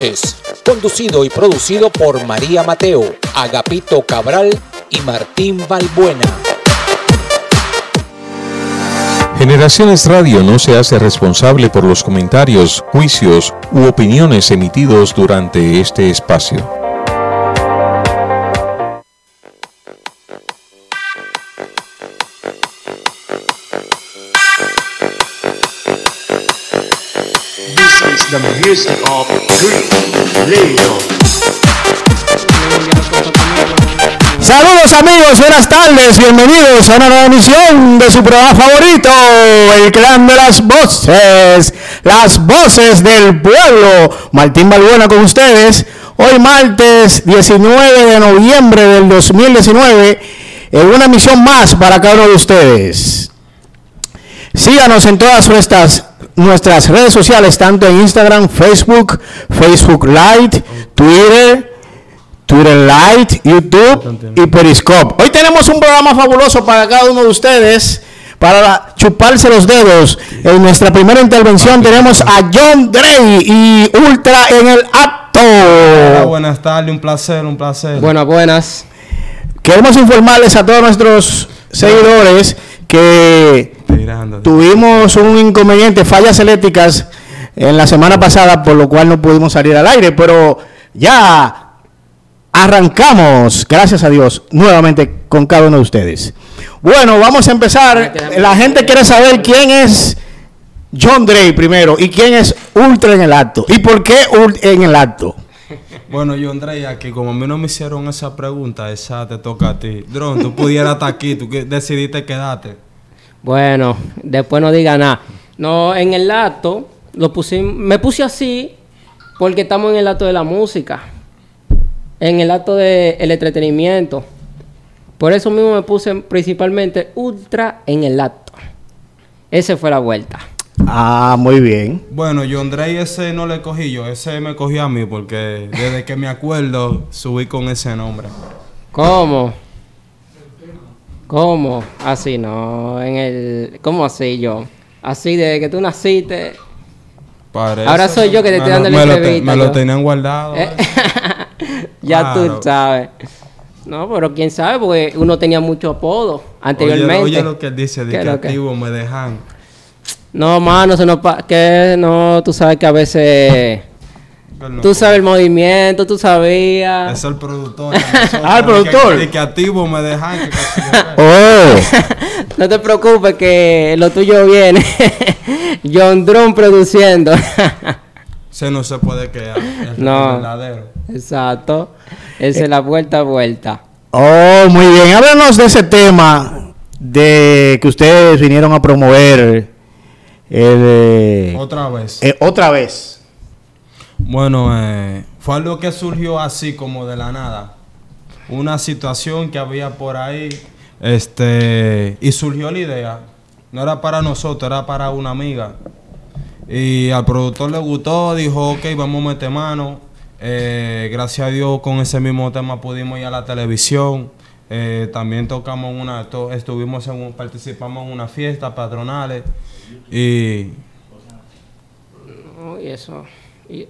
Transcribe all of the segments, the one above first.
Es conducido y producido por María Mateo, Agapito Cabral y Martín Balbuena. Generaciones Radio no se hace responsable por los comentarios, juicios u opiniones emitidos durante este espacio. Saludos amigos, buenas tardes, bienvenidos a una nueva emisión de su programa favorito, el clan de las voces, las voces del pueblo. Martín Balbuena con ustedes, hoy martes 19 de noviembre del 2019, en una emisión más para cada uno de ustedes. Síganos en todas nuestras, nuestras redes sociales, tanto en Instagram, Facebook, Facebook Lite, Twitter, Twitter Lite, YouTube y Periscope. Hoy tenemos un programa fabuloso para cada uno de ustedes. Para chuparse los dedos, en nuestra primera intervención tenemos a John Gray y Ultra en el Hola, acto. buenas tardes, un placer, un placer. Buenas, buenas. Queremos informarles a todos nuestros seguidores que Tuvimos un inconveniente, fallas eléctricas en la semana pasada, por lo cual no pudimos salir al aire, pero ya arrancamos, gracias a Dios, nuevamente con cada uno de ustedes. Bueno, vamos a empezar. La gente quiere saber quién es John Dre primero y quién es Ultra en el acto. ¿Y por qué Ult- en el acto? Bueno, yo Andrea, que como a mí no me hicieron esa pregunta, esa te toca a ti. Dron, tú pudieras estar aquí, tú que- decidiste quedarte. Bueno, después no diga nada. No, en el acto, lo puse, me puse así porque estamos en el acto de la música. En el acto del entretenimiento. Por eso mismo me puse principalmente ultra en el acto. Esa fue la vuelta. Ah, muy bien. Bueno, yo André ese no le cogí yo, ese me cogió a mí porque desde que me acuerdo subí con ese nombre. ¿Cómo? ¿Cómo? Así no, en el... ¿Cómo así yo? Así desde que tú naciste... Parece Ahora soy yo que te estoy dando la me lo te- entrevista, Me lo tenían guardado. Eh, ya tú Claro. sabes. No, pero quién sabe, porque uno tenía mucho apodo anteriormente. Oye, oye lo que él dice, de activo me dejan. No, mano, se nos pa- que no, tú sabes que a veces tú sabes el movimiento, tú sabías. Es el productor. nosotros, Ah, el que- productor. De que activo me dejan. Que Oh, no te preocupes que lo tuyo viene. John Drum produciendo. Se no se puede quedar. Es No. verdadero. Exacto. Esa es la vuelta a vuelta. oh, muy bien. Háblanos de ese tema de que ustedes vinieron a promover el, eh, Otra vez. eh, otra vez. Bueno, eh, fue algo que surgió así como de la nada. Una situación que había por ahí. Este. Y surgió la idea. No era para nosotros, era para una amiga. Y al productor le gustó, dijo, ok, vamos a meter mano. Eh, gracias a Dios con ese mismo tema pudimos ir a la televisión. Eh, también tocamos una, to- estuvimos en un- participamos en una fiesta patronales. Y y eso. Y-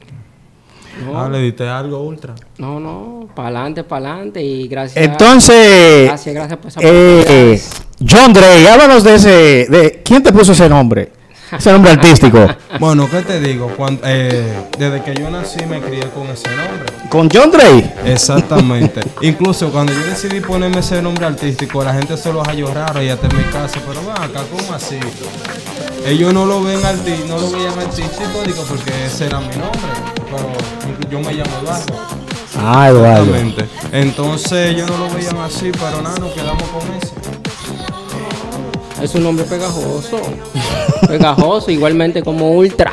ah, le diste algo ultra. No, no, para adelante, para adelante y gracias. Entonces, Gracias, gracias por esa eh. John Dre, háblanos de ese, de quién te puso ese nombre, ese nombre artístico. Bueno, ¿qué te digo? Cuan- eh, desde que yo nací me crié con ese nombre. Con John Dre. Exactamente. Incluso cuando yo decidí ponerme ese nombre artístico, la gente se lo halló raro y hasta en mi casa. Pero ven acá, ¿cómo así? Ellos no lo ven arti no lo veían artístico, digo, porque ese era mi nombre. Pero yo me llamo Eduardo. Ah, Eduardo. Exactamente. Entonces ellos no lo veían así, pero nada, nos quedamos con ese. Es un nombre pegajoso. pegajoso, igualmente como Ultra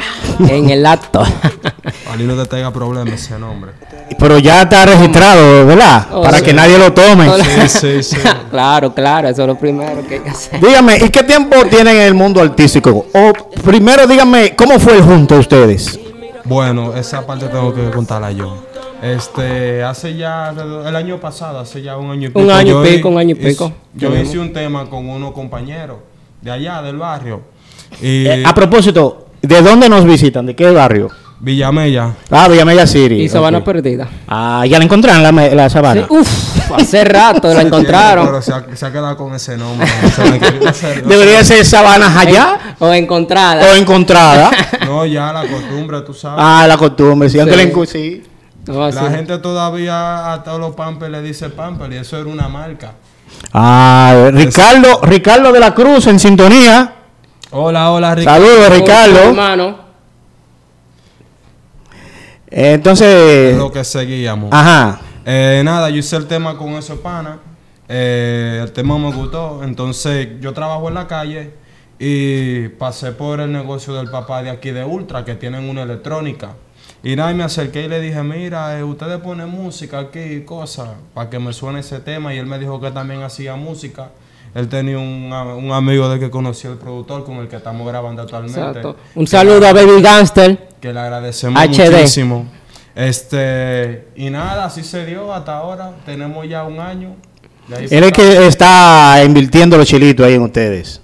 en el acto. Para no te tenga problemas ese nombre. Pero ya está registrado, ¿verdad? Oh, Para sí. que nadie lo tome. Sí, sí, sí. claro, claro, eso es lo primero que hay que hacer. Dígame, ¿y qué tiempo tienen en el mundo artístico? O primero díganme, ¿cómo fue el junto de ustedes? Bueno, esa parte tengo que contarla yo. Este, hace ya, el año pasado, hace ya un año y pico. Un año y yo pico, un año y pico. Yo Tenemos. hice un tema con unos compañeros de allá, del barrio. Y Eh, a propósito, ¿de dónde nos visitan? ¿De qué barrio? Villamella. Ah, Villamella City. Y Sabana ok. Perdida. Ah, ya la encontraron la, la Sí, sabana. uf, hace rato la Pero encontraron. se ha, se ha quedado con ese nombre. Debería se- ser sabanas allá O encontrada. o encontrada. No, ya la costumbre, tú sabes. ah, la costumbre, sí, aunque Sí. la encu- sí. No. La gente todavía a todos los Pampers le dice Pamper y eso era una marca. Ah, Ricardo, Ricardo de la Cruz en sintonía. Hola, hola, Ricardo. Saludos, Ricardo. Hermano. Entonces, Lo que seguíamos. ajá. Eh, nada, yo hice el tema con esos panas. Eh, el tema me gustó. Entonces, yo trabajo en la calle y pasé por el negocio del papá de aquí de Ultra, que tienen una electrónica. Y nada, y me acerqué y le dije, mira, eh, ustedes ponen música aquí, cosas, para que me suene ese tema. Y él me dijo que también hacía música. Él tenía un, a- un amigo de que conocía el productor con el que estamos grabando actualmente. Exacto. Un saludo a Baby Gangster. Que le agradecemos HD. muchísimo. Este, y nada, así se dio hasta ahora. Tenemos ya un año. Él es que está invirtiendo los chilitos ahí en ustedes.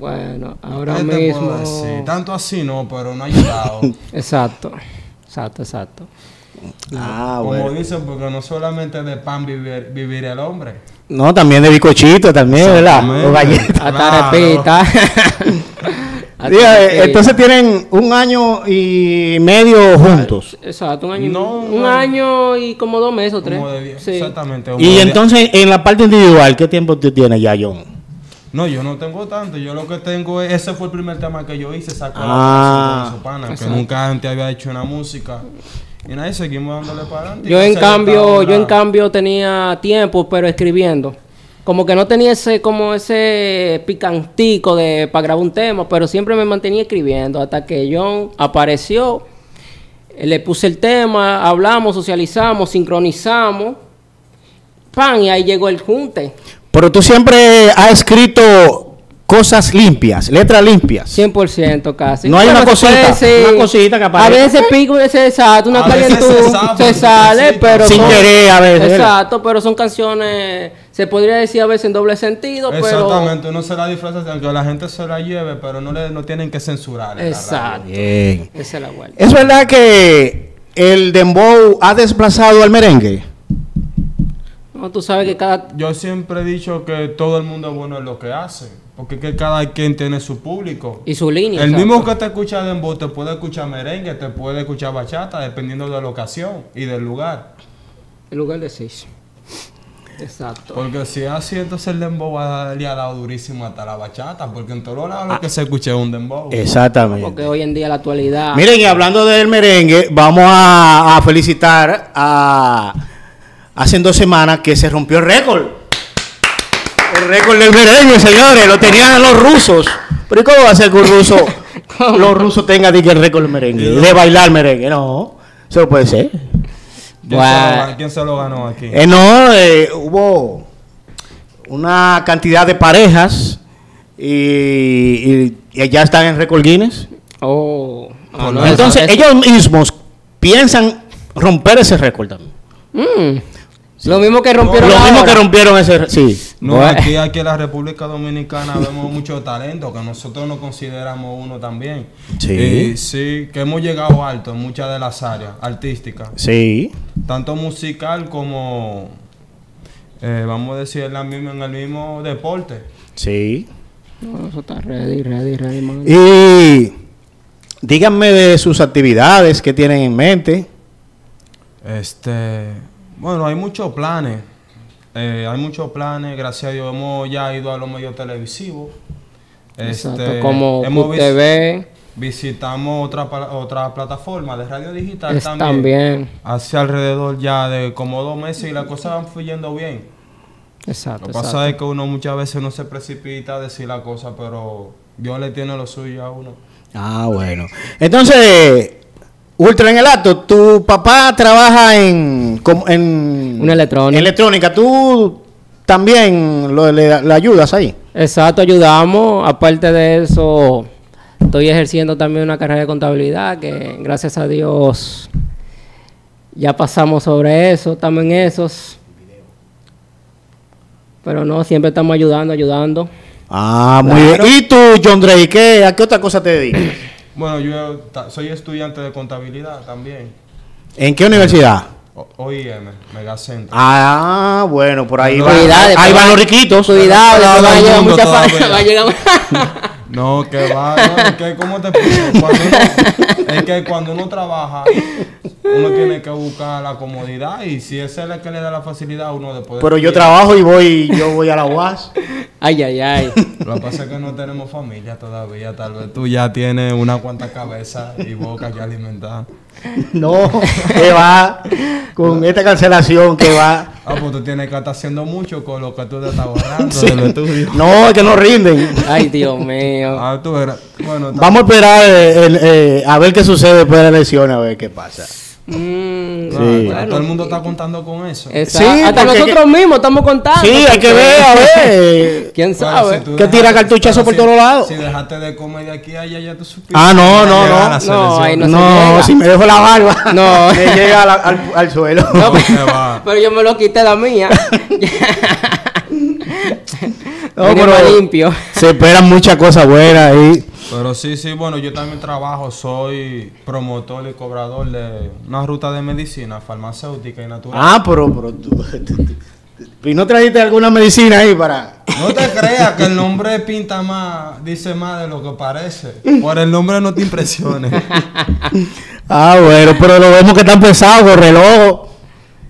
Bueno, ahora ¿Qué te mismo. puedo decir? Tanto así no, pero no ha ayudado. Exacto. Exacto, exacto. Ah, Como bueno. dicen, porque no solamente de pan vivir, vivir el hombre. No, también de bicochito, también, ¿verdad? O galletas. Hasta Claro. repita. Eh, entonces tienen un año y medio juntos. Exacto, un año. No, un año y como dos meses o tres. Como de diez- Sí. Exactamente. como Y de- entonces, en la parte individual, ¿qué tiempo tú tienes ya, John? No, yo no tengo tanto. Yo lo que tengo es. Ese fue el primer tema que yo hice. Sacó Ah. la con su pana, que Exacto. nunca antes había hecho una música. Y nada, y seguimos dándole para adelante. Yo en cambio, yo en cambio tenía tiempo, pero escribiendo. Como que no tenía ese, como ese picantico de para grabar un tema, pero siempre me mantenía escribiendo hasta que John apareció. Le puse el tema, hablamos, socializamos, sincronizamos. Pan, y ahí llegó el junte. Pero tú siempre has escrito cosas limpias, letras limpias. 100% casi. No hay una se cosita, una cosita que aparece. A veces pico ese exacto, una calentura, se se se sale, pero Sin son- querer, a veces. Exacto, pero son canciones, se podría decir a veces en doble sentido, pero... Exactamente, uno se la disfraza aunque la gente se la lleve, pero no le no tienen que censurar. Exacto. Bien. Esa es la vuelta. ¿Es verdad que el dembow ha desplazado al merengue? No, tú sabes que cada... Yo siempre he dicho que todo el mundo es bueno en lo que hace, porque es que cada quien tiene su público. Y su línea. El exacto. mismo que te escucha dembow te puede escuchar merengue, te puede escuchar bachata, dependiendo de la ocasión y del lugar. En lugar de seis. Exacto. Porque si es así, entonces el dembow le ha dado durísimo hasta la bachata, porque en todos los lados lo que se escucha es un dembow. Exactamente. Porque hoy en día la actualidad... Miren, y hablando del merengue, vamos a, a felicitar a... Hace dos semanas que se rompió el récord. El récord del merengue, señores. Lo tenían los rusos. Pero ¿y cómo va a ser que un ruso, los rusos tengan el récord del merengue? De bailar merengue. No, eso no puede ser. ¿Quién, Bueno. se lo, ga- quién se lo ganó aquí? Eh, no, eh, hubo una cantidad de parejas y, y- y ya están en récord Guinness. Oh. ah, no, Entonces, eso- ellos mismos piensan romper ese récord también. Mm. Lo mismo que rompieron Lo mismo que rompieron ese. Sí. No, Bueno. aquí, aquí en la República Dominicana vemos mucho talento, que nosotros nos consideramos uno también. Sí. Y sí, que hemos llegado alto en muchas de las áreas artísticas, Sí. tanto musical como, eh, vamos a decir, en, la misma- en el mismo deporte. Sí. No, eso está ready, ready, ready, man. Y díganme de sus actividades que tienen en mente. Este, bueno, hay muchos planes. Eh, hay muchos planes, gracias a Dios hemos ya ido a los medios televisivos. Exacto, Este, como hemos vis- QTV Visitamos otra, otra plataforma de radio digital es también. también. Hace alrededor ya de como dos meses y las cosas van fluyendo bien. Exacto, Lo que pasa es que uno muchas veces no se precipita a decir la cosa, pero Dios le tiene lo suyo a uno. Ah, bueno. Entonces, Ultra en el acto, tu papá trabaja en, en Una electrónica. electrónica. ¿Tú también lo- le, le ayudas ahí? Exacto, ayudamos. Aparte de eso, estoy ejerciendo también una carrera de contabilidad que gracias a Dios ya pasamos sobre eso, estamos en esos. Pero no, siempre estamos ayudando, ayudando. Ah, muy Claro. bien. ¿Y tú, John Drake, qué, a qué otra cosa te dedicas? Bueno, yo soy estudiante de contabilidad también. ¿En qué universidad? OIM, Megacentro. Ah, bueno, por ahí, va- Cuidado, ahí van va- los riquitos. Cuidado, después va a llegar mucha No, que va, no, es que ¿cómo te explico? Cuando uno- es que cuando uno trabaja, uno tiene que buscar la comodidad y si ese es el que le da la facilidad a uno de poder Pero yo trabajo y voy, yo voy a la UAS. Ay, ay, ay. Lo que pasa es que no tenemos familia todavía, tal vez tú ya tienes una cuanta cabeza y boca que alimentar. No, que va con esta cancelación que va. Ah, pues tú tienes que estar haciendo mucho con lo que tú te estás ahorrando Sí. de los estudios. No, es que no rinden. Ay, Dios mío. Ah, tú. Bueno, Vamos a esperar eh, el- eh, a ver qué sucede después de la elección, a ver qué pasa. Mm, no, ta- todo el mundo está contando con eso. esa- Sí, hasta nosotros mismos estamos contando. Sí, hay que ver, a ver. ¿Quién Bueno, sabe? si Que tira cartuchazo por si- todos lados. Si dejaste de comer de aquí a allá, ya tú supiste. Ah, no, no, no. No, ahí si me dejo la barba, No. me llega la- al, al suelo. No, Que va. pero yo me lo quité la mía. No, pero- limpio. Se esperan muchas cosas buenas ahí. Pero sí, sí, bueno, yo también trabajo, soy promotor y cobrador de una ruta de medicina farmacéutica y natural. Ah, pero, pero tú, ¿Y no trajiste alguna medicina ahí para...? No te creas que el nombre pinta más, dice más de lo que parece. Por el nombre no te impresiones. Ah, bueno, pero lo vemos que están pesados, reloj.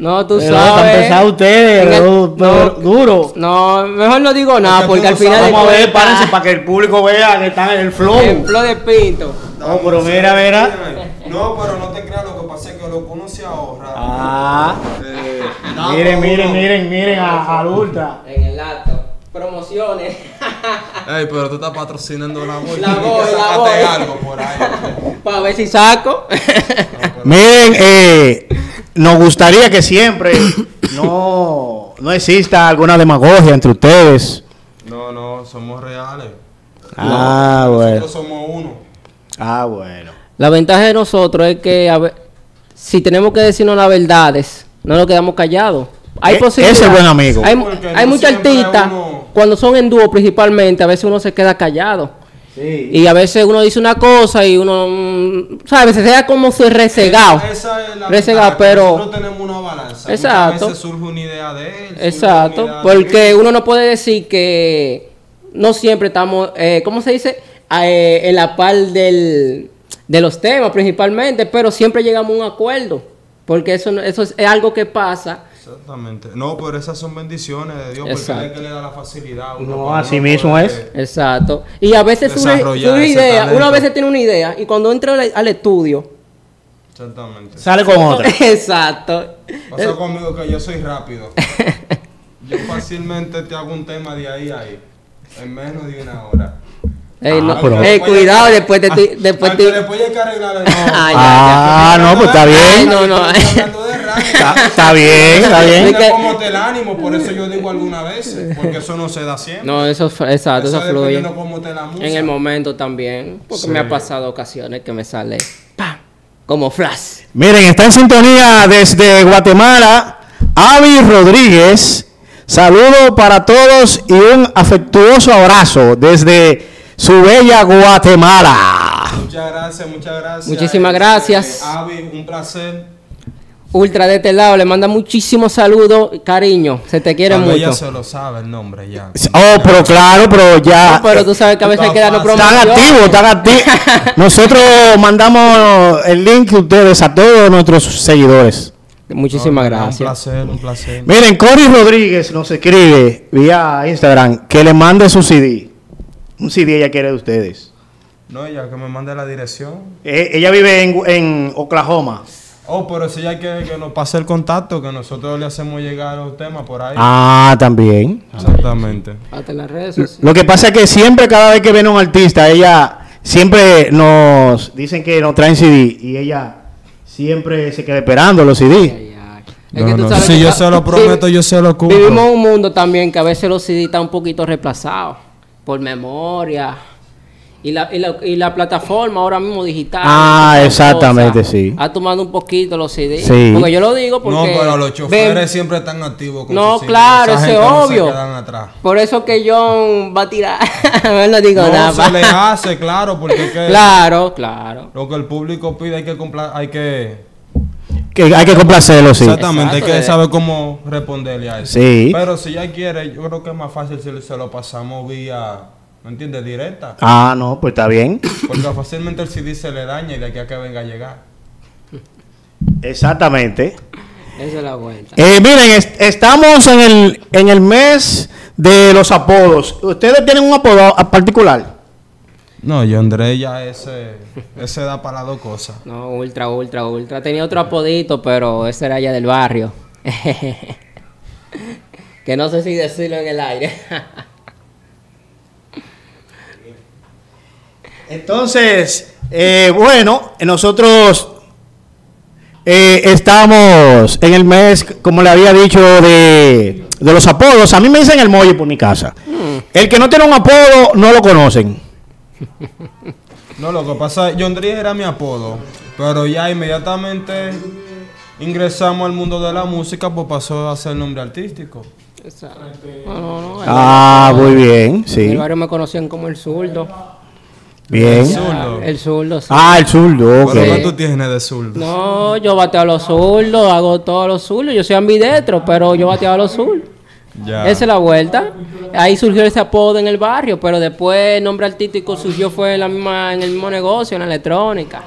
No, tú Reloj, sabes. Están pesados ustedes, el- pero duro. No, mejor no digo nada que porque al no final. sabes. Vamos a ver, párense para que el público vea que están en el flow. Ejemplo de pinto. No, pero mira, mira. No, pero no te creas, lo que pasa es que lo que uno se ahorra. Ah, eh, miren, miren, miren, miren a, al Ultra. En el acto. Promociones. Ey, pero tú estás patrocinando la voz. La voz, la voz. algo por ahí. Para ver si saco. Miren, eh, nos gustaría que siempre no, no exista alguna demagogia entre ustedes. No, no, somos reales. Ah, bueno. Nosotros somos uno. Ah, bueno. La ventaja de nosotros es que a ver, si tenemos que decirnos las verdades, no nos quedamos callados. Hay E- posibilidad- ese es buen amigo. Hay, no muchos artistas, uno- cuando son en dúo principalmente, a veces uno se queda callado. Sí. Y a veces uno dice una cosa y uno, mm, ¿sabes? Se queda como si resegado. Esa, esa es la Resegado, pero- Nosotros tenemos una balanza. Exacto. Muchas veces surge una idea de él. Exacto, idea de porque él. uno no puede decir que no siempre estamos, eh, ¿cómo se dice? Eh, en la par del, de los temas principalmente, pero siempre llegamos a un acuerdo, porque eso, eso es, es algo que pasa. Exactamente. No, pero esas son bendiciones de Dios, porque Exacto. él es que le da la facilidad. a uno No, así uno mismo es. Exacto. Y a veces surge, ese idea, talento. uno a veces tiene una idea y cuando entra al, al estudio, Exactamente. Sale con otra. exacto. Pasa conmigo que yo soy rápido. Yo fácilmente te hago un tema de ahí a ahí. En menos de una hora. Ey, Ah, no- pero- ey, cuidado, después te... ti- después Aunque te- después hay que arreglarle. No, Ay, Ah, no, pues está Ay, bien. no, no. Está, está bien, está bien. Es como te el ánimo, por eso yo digo algunas veces, porque eso no se da siempre. No, eso, f- exacto, eso, Eso fluye. dependiendo cómo te la música. En el momento también, porque Sí. me ha pasado ocasiones que me sale ¡pam! como flash. Miren, está en sintonía desde Guatemala, Avi Rodríguez. Saludo para todos y un afectuoso abrazo desde su bella Guatemala. Muchas gracias, muchas gracias. Muchísimas Este, gracias. Avi, un placer. Ultra de este lado le manda muchísimos saludos, cariño, se te quiere Cuando ella mucho. se lo sabe el nombre ya. Oh, pero claro, pero ya No, pero tú sabes que a veces hay que darnos Están activos, están activos. Nosotros mandamos el link de ustedes a todos nuestros seguidores. Muchísimas No, no, gracias. Un placer, un placer. Miren, Cory Rodríguez nos escribe vía Instagram que le mande su CD. Un CD ella quiere de ustedes. No, ella que me mande la dirección. Eh, ella vive en, en Oklahoma. Oh, pero si hay que, que nos pase el contacto, que nosotros le hacemos llegar los temas por ahí. Ah, también. Exactamente. Hasta las redes sociales. Lo que pasa es que siempre, cada vez que viene un artista, ella siempre nos dicen que nos traen CD y ella siempre se queda esperando los CD. Ay, ay. Es No, que tú no. sabes Si que yo se lo prometo, yo se lo cumplo. Vivimos en un mundo también que a veces los CD están un poquito reemplazados por memoria. Y la, y, la, y la plataforma ahora mismo digital. Ah, exactamente, sí. Ha tomado un poquito los CDs. Sí. Porque yo lo digo porque... No, pero los choferes ven- siempre están activos con No, sus claro, eso es gente no se obvio. quedan atrás. Por eso que John va a tirar. no digo No, nada. se le hace, claro, porque es que Claro, claro. lo que el público pide hay que compla- hay que Que hay que complacerlo, sí. exactamente, hay que saber cómo responderle a eso. Sí. Pero si ya quiere, yo creo que es más fácil si se lo pasamos vía, ¿me entiendes? Directa. Ah, no, pues está bien. Porque fácilmente el CD se le daña y de aquí a que venga a llegar. Exactamente. Esa es la vuelta. Eh, miren, est- estamos en el, en el mes de los apodos. ¿Ustedes tienen un apodo particular? No, yo André ya ese, ese da para las dos cosas. No, ultra, ultra, ultra. Tenía otro apodito, pero ese era ya del barrio. que no sé si decirlo en el aire. Entonces, eh, bueno, nosotros eh, estamos en el mes, como le había dicho, de, de los apodos. A mí me dicen el molle por mi casa. El que no tiene un apodo, no lo conocen. No, lo que pasa, John Dre era mi apodo, pero ya inmediatamente ingresamos al mundo de la música, pues pasó a ser nombre artístico. Exacto. No, no, no. Ah, muy bien, En sí. el barrio me conocían como el zurdo. Bien. Zurdo. El zurdo, sí. Ah, el zurdo, ok. Pero ¿qué tú tienes de zurdo? No, yo bateo a los zurdos, hago todos los zurdos. Yo soy ambidestro, pero yo bateo a los zurdos. Ya. Esa es la vuelta. Ahí surgió ese apodo en el barrio, pero después el nombre artístico surgió fue en, la misma, en el mismo negocio, en la electrónica.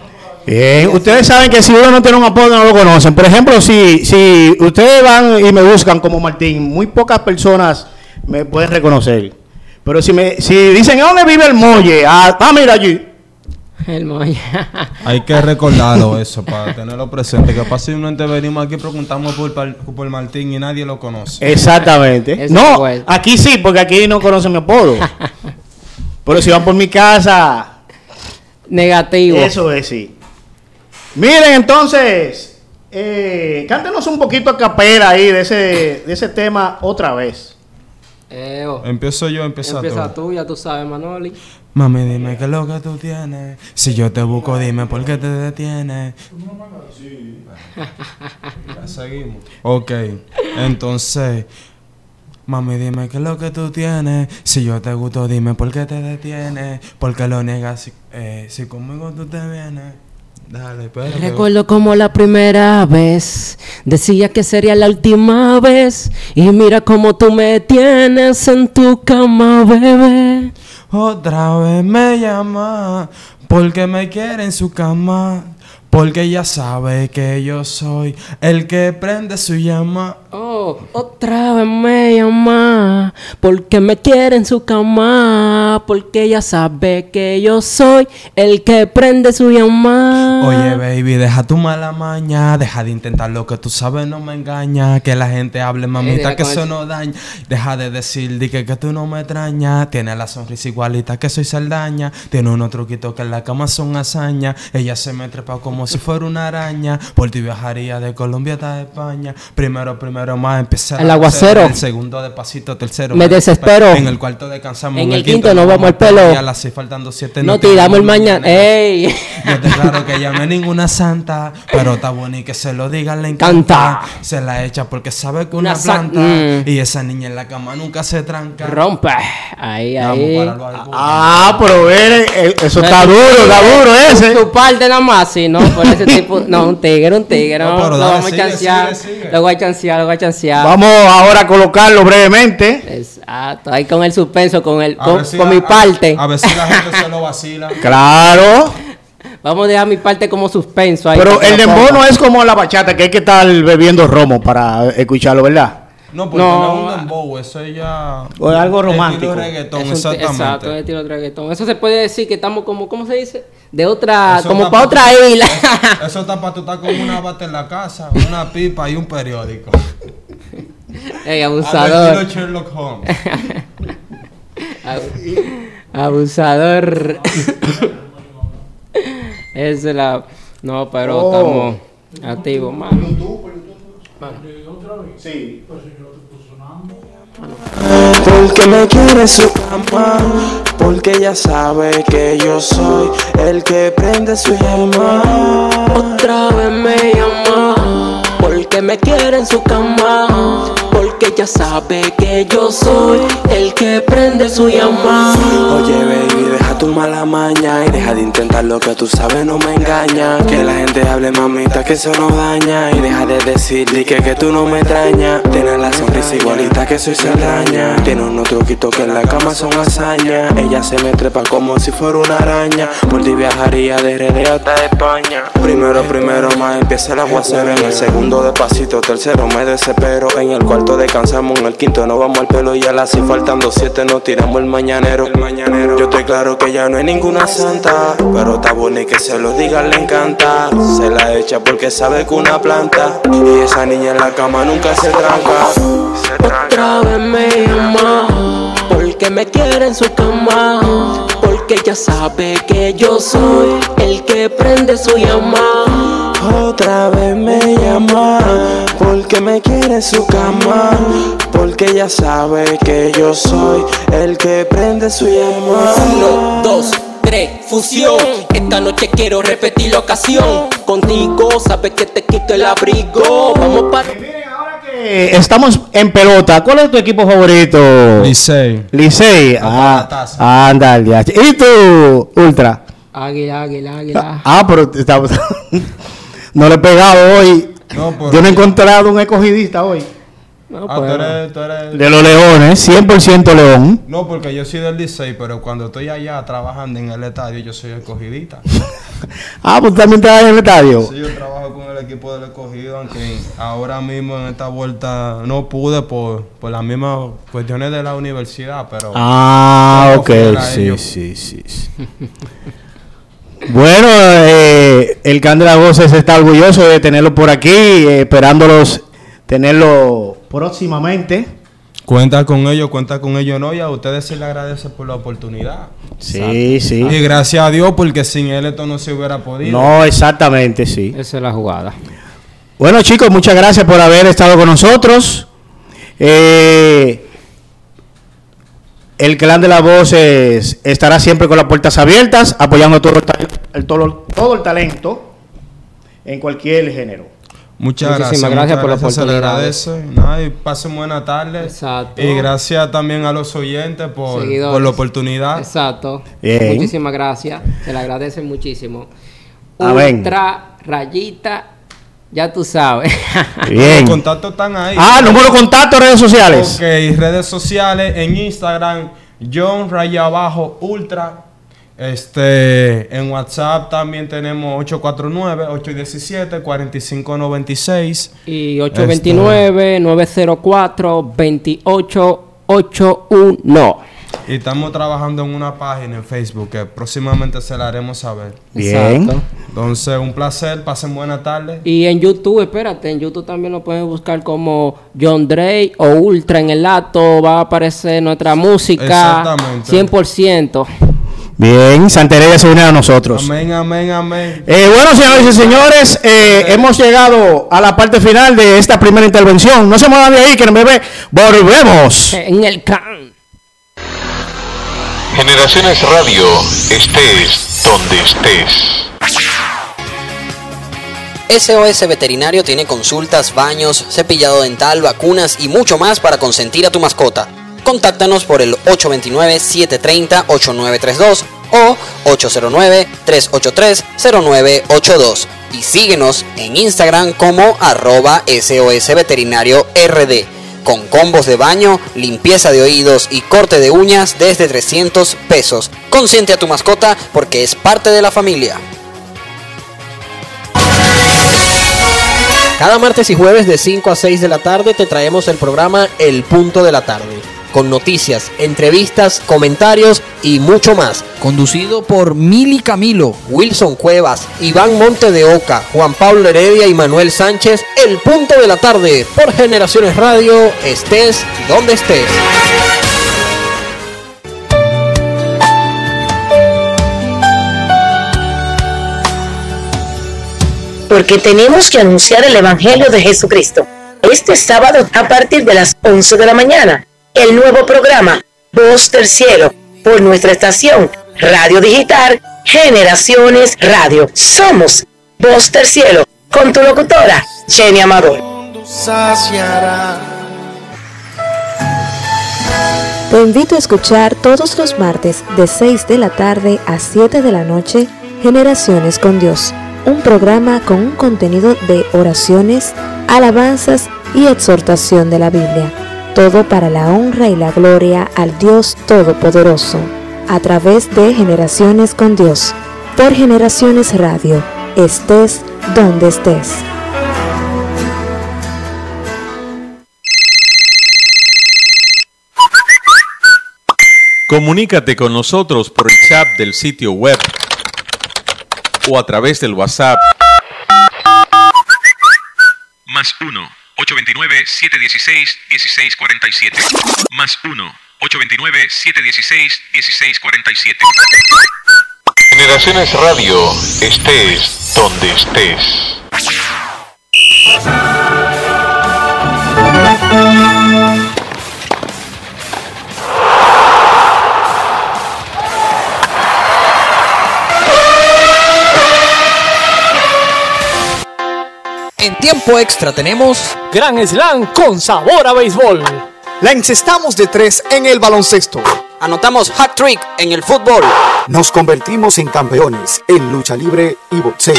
Bien, ustedes saben que si uno no tiene un apodo no lo conocen. Por ejemplo, si, si ustedes van y me buscan como Martín, muy pocas personas me pueden reconocer. Pero si me si dicen, ¿dónde vive el molle? Ah, ah, mira allí. El moya. Hay que recordarlo eso para tenerlo presente. Que fácilmente venimos aquí y preguntamos por, por Martín y nadie lo conoce. Exactamente. No, aquí sí, porque aquí no conocen mi apodo. Pero si van por mi casa, Negativo. eso es sí. Miren, entonces, eh, cántenos un poquito a capela ahí de ese, de ese tema otra vez. Eo. Empiezo yo, empieza, Empieza tú. tú, ya tú sabes, Manoli. Mami, dime qué es lo que tú tienes. Si yo te busco, dime por qué te detienes. Ya seguimos. Ok, entonces. Mami, dime qué es lo que tú tienes. Si yo te gusto, dime por qué te detienes. ¿Por qué lo niegas si, eh, si conmigo tú te vienes? Dale, espérate. Recuerdo como la primera vez decía que sería la última vez y mira cómo tú me tienes en tu cama, bebé. Otra vez me llama porque me quiere en su cama. Porque ella sabe que yo soy el que prende su llama. Oh, otra vez me llama porque me quiere en su cama, porque ella sabe que yo soy el que prende su llama. Oye, baby, deja tu mala maña. Deja de intentar lo que tú sabes, no me engaña. Que la gente hable, mamita, Eh, que eso no daña. Deja de decir, di que, que tú no me extrañas. Tiene la sonrisa igualita que soy saldaña. Tiene unos truquitos que en la cama son hazaña. Ella se me trepa como si fuera una araña. Por ti viajaría de Colombia hasta España. Primero, primero más empezar. El aguacero. El segundo de pasito, tercero. Me desespero. En el cuarto descansamos. En el quinto nos vamos al pelo. las faltando siete. no tiramos el mañana. ¡Ey! yo te claro que ella no es ninguna santa, pero está y que se lo diga, le Canta. encanta. Se la echa porque sabe que Una una, planta. mm. Y esa niña en la cama nunca se tranca. Rompe. Ahí, Vamos ahí. para. Ah, pero ver, eh, eso está duro, está duro ese. Tu parte nada más, sí, ¿no? Por ese tipo. No, un tigre, un tigre. No, No, pero lo dale, vamos a sigue, chancear. sigue, sigue. Lo voy a chancear, lo voy a chancear. Vamos ahora a colocarlo brevemente. Exacto. Ahí con el suspenso, con, el, con, mi parte. A, ver si la gente se lo vacila. Claro. Vamos a dejar mi parte como suspenso ahí. Pero el dembow no es como la bachata, que hay que estar bebiendo romo para escucharlo, ¿verdad? No, porque No. no, es un dembow, eso es ya. O es algo estilo romántico. reggaetón, Es un exactamente. Exacto, es estilo reggaetón. Eso se puede decir que estamos como, ¿cómo se dice? De otra, Eso como para pa- otra isla. Eso, eso está para tú estar con una bata en la casa, una pipa y un periódico. Ey, Al abusador. estilo Sherlock Holmes. Abusador. Esa es la. No, pero Oh. estamos activos, mano. Sí. porque me quiere su cama, porque ella sabe que yo soy el que prende su llama. Otra vez me llama porque me quiere en su cama. Porque ella sabe que yo soy el que prende su llama. Oye, baby, deja tu mala maña y deja de intentar lo que tú sabes, no me engaña. Que la gente hable, mamita, que eso nos daña. Y deja de decir di que, que tú no me extrañas. Tienes la sonrisa igualita que soy saldaña. Tiene unos truquitos que en la cama son hazañas. Ella se me trepa como si fuera una araña. Por ti viajaría de RD hasta España. Primero, primero, más empieza el aguacero. En el segundo, despacito. Tercero, me desespero. En el cuarto, descansamos. En el quinto, nos vamos al pelo. Y a las seis, faltando siete, nos tiramos el mañanero. El mañanero. Yo estoy claro que ya no hay ninguna santa. Pero está bueno y que se lo diga, le encanta. Se la echa porque sabe que una planta. Y esa niña en la cama nunca se tranca. Se tranca. Otra vez me llama porque me quiere en su cama. Porque ella sabe que yo soy el que prende su llama. Otra vez me llama porque me quiere su cama, porque ella sabe que yo soy el que prende su llama. Uno, dos, tres, fusión. Esta noche quiero repetir la ocasión. Contigo sabes que te quito el abrigo. Vamos para. Eh, estamos en pelota. ¿Cuál es tu equipo favorito? Licey. Licey. Ah, anda, ya. ¿Y tú, Ultra? Águila, águila, águila. Ah, pero estamos- no le he pegado hoy. No, Yo no he encontrado un escogidista hoy. No, Ah, pues, tú eres, tú eres- De los Leones, 100% León. No, porque yo soy del Licey, pero cuando estoy allá trabajando en el estadio, yo soy escogidita. Ah, pues también te en el estadio. Sí, yo trabajo con el equipo del escogido, aunque ahora mismo en esta vuelta no pude por, por las mismas cuestiones de la universidad, pero... Ah, ok. sí, sí, sí. Bueno, eh, el Can de las Voces está orgulloso de tenerlo por aquí, eh, esperándolos tenerlo próximamente. Cuenta con ellos, cuenta con ellos, no, y a ustedes se les agradece por la oportunidad. Sí, sí. Y gracias a Dios, porque sin él esto no se hubiera podido. No, exactamente, sí. esa es la jugada. Bueno, chicos, muchas gracias por haber estado con nosotros. Eh, el clan de las voces estará siempre con las puertas abiertas, apoyando todo el, todo, todo el talento en cualquier género. Muchas Muchísimas gracias. gracias por la muchas Se le oportunidad. agradece. Nada, y pasen buena tarde. Exacto. Y gracias también a los oyentes por, por la oportunidad. Exacto. Bien. Muchísimas gracias. Se le agradece muchísimo. Amén. Ultra rayita, ya tú sabes. Bien. Los contactos están ahí. Ah, número de contacto, redes sociales. Ok, redes sociales en Instagram, John Raya Abajo Ultra. Este, en WhatsApp también tenemos 849-817-4596. y 829-904-2881. Y estamos trabajando en una página en Facebook que próximamente se la haremos saber. Bien. Exacto. Entonces, un placer, pasen buena tarde. Y en YouTube, espérate, en YouTube también lo pueden buscar como John Dre o Ultra en el acto. Va a aparecer nuestra música Exactamente. 100%. Bien, Santería se une a nosotros. Amén, amén, amén. Eh, bueno, señores y señores, eh, hemos llegado a la parte final de esta primera intervención. No se muevan de ahí, que en breve volvemos. En el can. Generaciones Radio, estés donde estés. SOS Veterinario tiene consultas, baños, cepillado dental, vacunas y mucho más para consentir a tu mascota. Contáctanos por el 829-730-8932 o 809-383-0982 y síguenos en Instagram como arroba SOS Veterinario RD con combos de baño, limpieza de oídos y corte de uñas desde 300 pesos. Consiente a tu mascota porque es parte de la familia. Cada martes y jueves de 5 a 6 de la tarde te traemos el programa El Punto de la Tarde, con noticias, entrevistas, comentarios y mucho más. Conducido por Mili Camilo, Wilson Cuevas, Iván Monte de Oca, Juan Pablo Heredia y Manuel Sánchez. El Punto de la Tarde por Generaciones Radio, estés donde estés. porque tenemos que anunciar el Evangelio de Jesucristo. Este sábado a partir de las 11 de la mañana el nuevo programa Voz del Cielo por nuestra estación Radio Digital Generaciones Radio. Somos Voz del Cielo con tu locutora Jenny Amador. Te invito a escuchar todos los martes de 6 de la tarde a 7 de la noche Generaciones con Dios, un programa con un contenido de oraciones, alabanzas y exhortación de la Biblia, todo para la honra y la gloria al Dios Todopoderoso, a través de Generaciones con Dios, por Generaciones Radio, estés donde estés. Comunícate con nosotros por el chat del sitio web o a través del WhatsApp. Más 1 829 716 1647. Más 1 829 716 1647. Generaciones Radio, estés donde estés. En tiempo extra tenemos Gran Slam con sabor a béisbol. La encestamos de tres en el baloncesto. Anotamos hat trick en el fútbol. Nos convertimos en campeones en lucha libre y boxeo.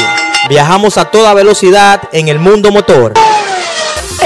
Viajamos a toda velocidad en el mundo motor.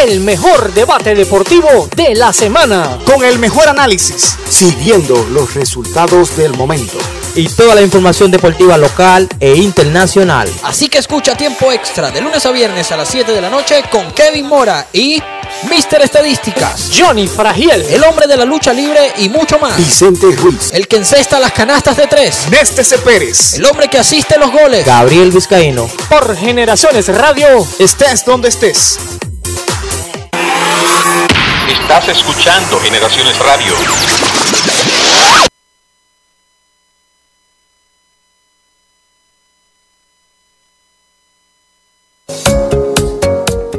El mejor debate deportivo de la semana. Con el mejor análisis, siguiendo los resultados del momento. Y toda la información deportiva local e internacional. Así que escucha tiempo extra de lunes a viernes a las 7 de la noche con Kevin Mora y Mister Estadísticas, Johnny Fragiel, el hombre de la lucha libre y mucho más. Vicente Ruiz, el que encesta las canastas de tres. Neste Pérez, el hombre que asiste los goles. Gabriel Vizcaíno. Por Generaciones Radio, estés donde estés. Estás escuchando Generaciones Radio.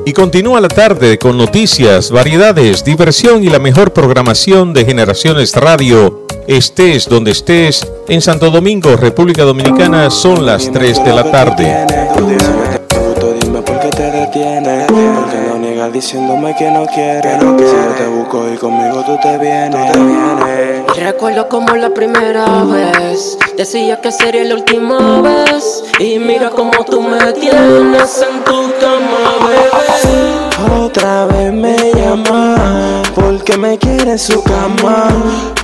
Y continúa la tarde con noticias, variedades, diversión y la mejor programación de Generaciones Radio. Estés donde estés, en Santo Domingo, República Dominicana, son las 3 de la tarde. Diciéndome que no quieres. Si yo te busco y conmigo tú te vienes, te vienes. Recuerdo como la primera vez. Decía que sería la última vez. Y mira como tú me tienes en tu cama, bebé Otra vez me llama Porque me quiere en su cama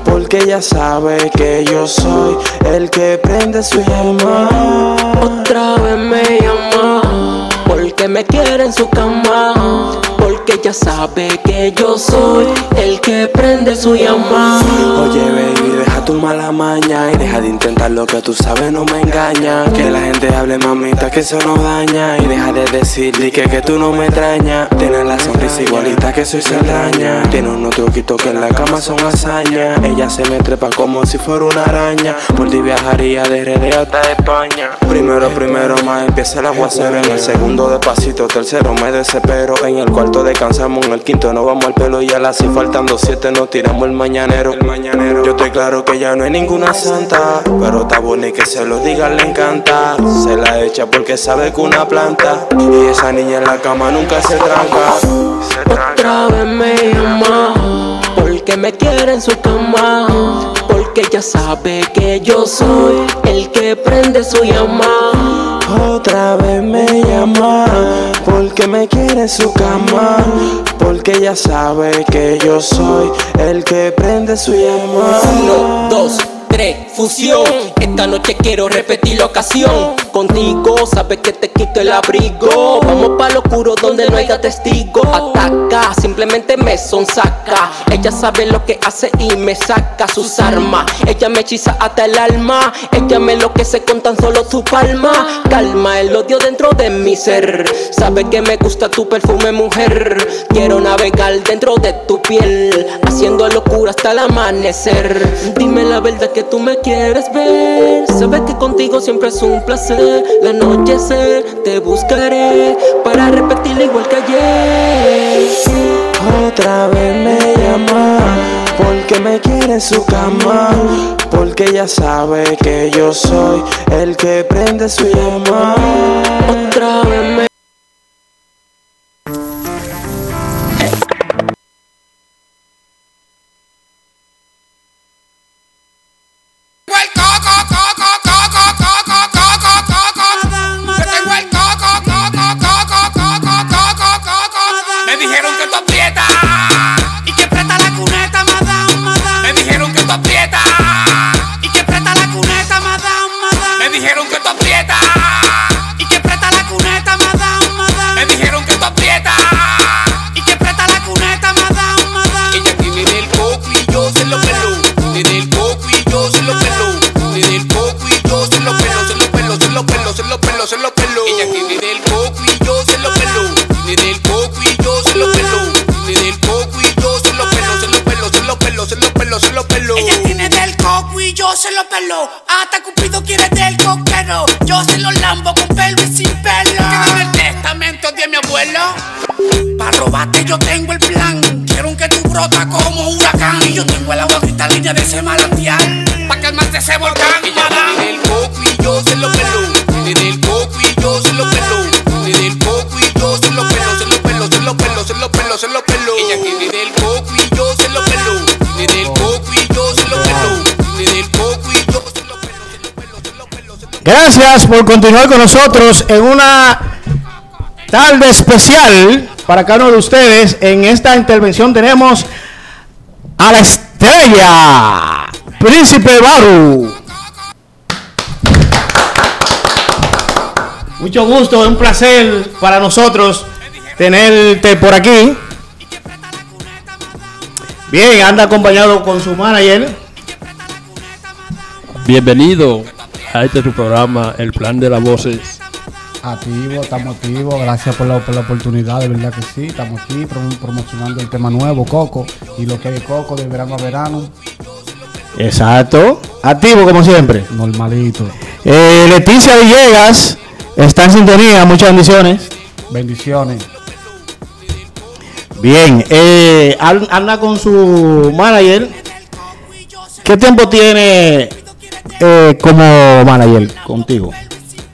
Porque ella sabe que yo soy El que prende su llama. Otra vez me llama Porque me quiere en su cama Porque ella sabe que yo soy El que prende su llama. Oye baby, tu mala maña Y deja de intentar lo que tú sabes no me engaña. Que la gente hable mamita que eso nos daña. Y deja de decir di que, que tú no me extrañas. Tienes la sonrisa igualita que soy saldaña Tiene unos truquitos que en la cama son hazañas Ella se me trepa como si fuera una araña. Por ti viajaría de RD hasta España. Primero, primero más empieza el aguacero. En el segundo despacito, tercero me desespero. En el cuarto descansamos, en el quinto nos vamos al pelo. Y a las si faltando siete nos tiramos el mañanero El mañanero. Yo estoy claro que ya no hay ninguna santa Pero está bonita que se lo diga, le encanta. Se la echa porque sabe que una planta Y esa niña en la cama nunca se tranca Se tranca. Otra vez me llama Porque me quiere en su cama. Porque ella sabe que yo soy El que prende su llama. Otra vez me llama. Porque me quiere en su cama. Porque ella sabe que yo soy El que prende su llama. Uno, dos, fusión. Esta noche quiero repetir la ocasión. Contigo sabes que te quito el abrigo. Vamos pa' lo oscuro donde no haya testigo. Ataca, simplemente me sonsaca Ella sabe lo que hace y me saca sus armas. Ella me hechiza hasta el alma. Ella me enloquece con tan solo su palma. Calma el odio dentro de mi ser. Sabe que me gusta tu perfume mujer. Quiero navegar dentro de tu piel Haciendo locura hasta el amanecer. Dime la verdad que tú me quieres ver Sabes que contigo siempre es un placer La anochecer te buscaré Para repetirlo igual que ayer Otra vez me llama que me quiere en su cama. Porque ella sabe que yo soy el que prende su llama. Otra vez Me yo se lo pelo. Hasta Cupido quiere del coquero. Yo se lo lambo con pelo y sin pelo. Que en el testamento de mi abuelo. Pa' robarte yo tengo el plan. Quiero que tú brota como huracán. Y yo tengo el agua cristalina de ese manantial. Pa' calmarte ese volcán. Ella tiene el coco y yo se lo pelo. Tiene el coco y yo se lo pelo. Tiene el coco y yo se lo pelo. Se lo pelo, se lo pelo, se lo pelo, se lo pelo. Gracias por continuar con nosotros en una tarde especial para cada uno de ustedes. En esta intervención tenemos a la estrella, Príncipe Baru. Mucho gusto, un placer para nosotros tenerte por aquí. Bien, anda acompañado con su manager. Bienvenido a este tu programa, El Plan de las Voces. Activo, estamos activos, gracias por la, por la oportunidad, de verdad que sí, estamos aquí prom- promocionando el tema nuevo, Coco, y lo que hay Coco de verano a verano, Exacto, activo como siempre. normalito. Eh, Leticia Villegas está en sintonía, muchas bendiciones. Bendiciones. Bien, eh, anda con su manager. ¿Qué tiempo tiene eh, como manager contigo?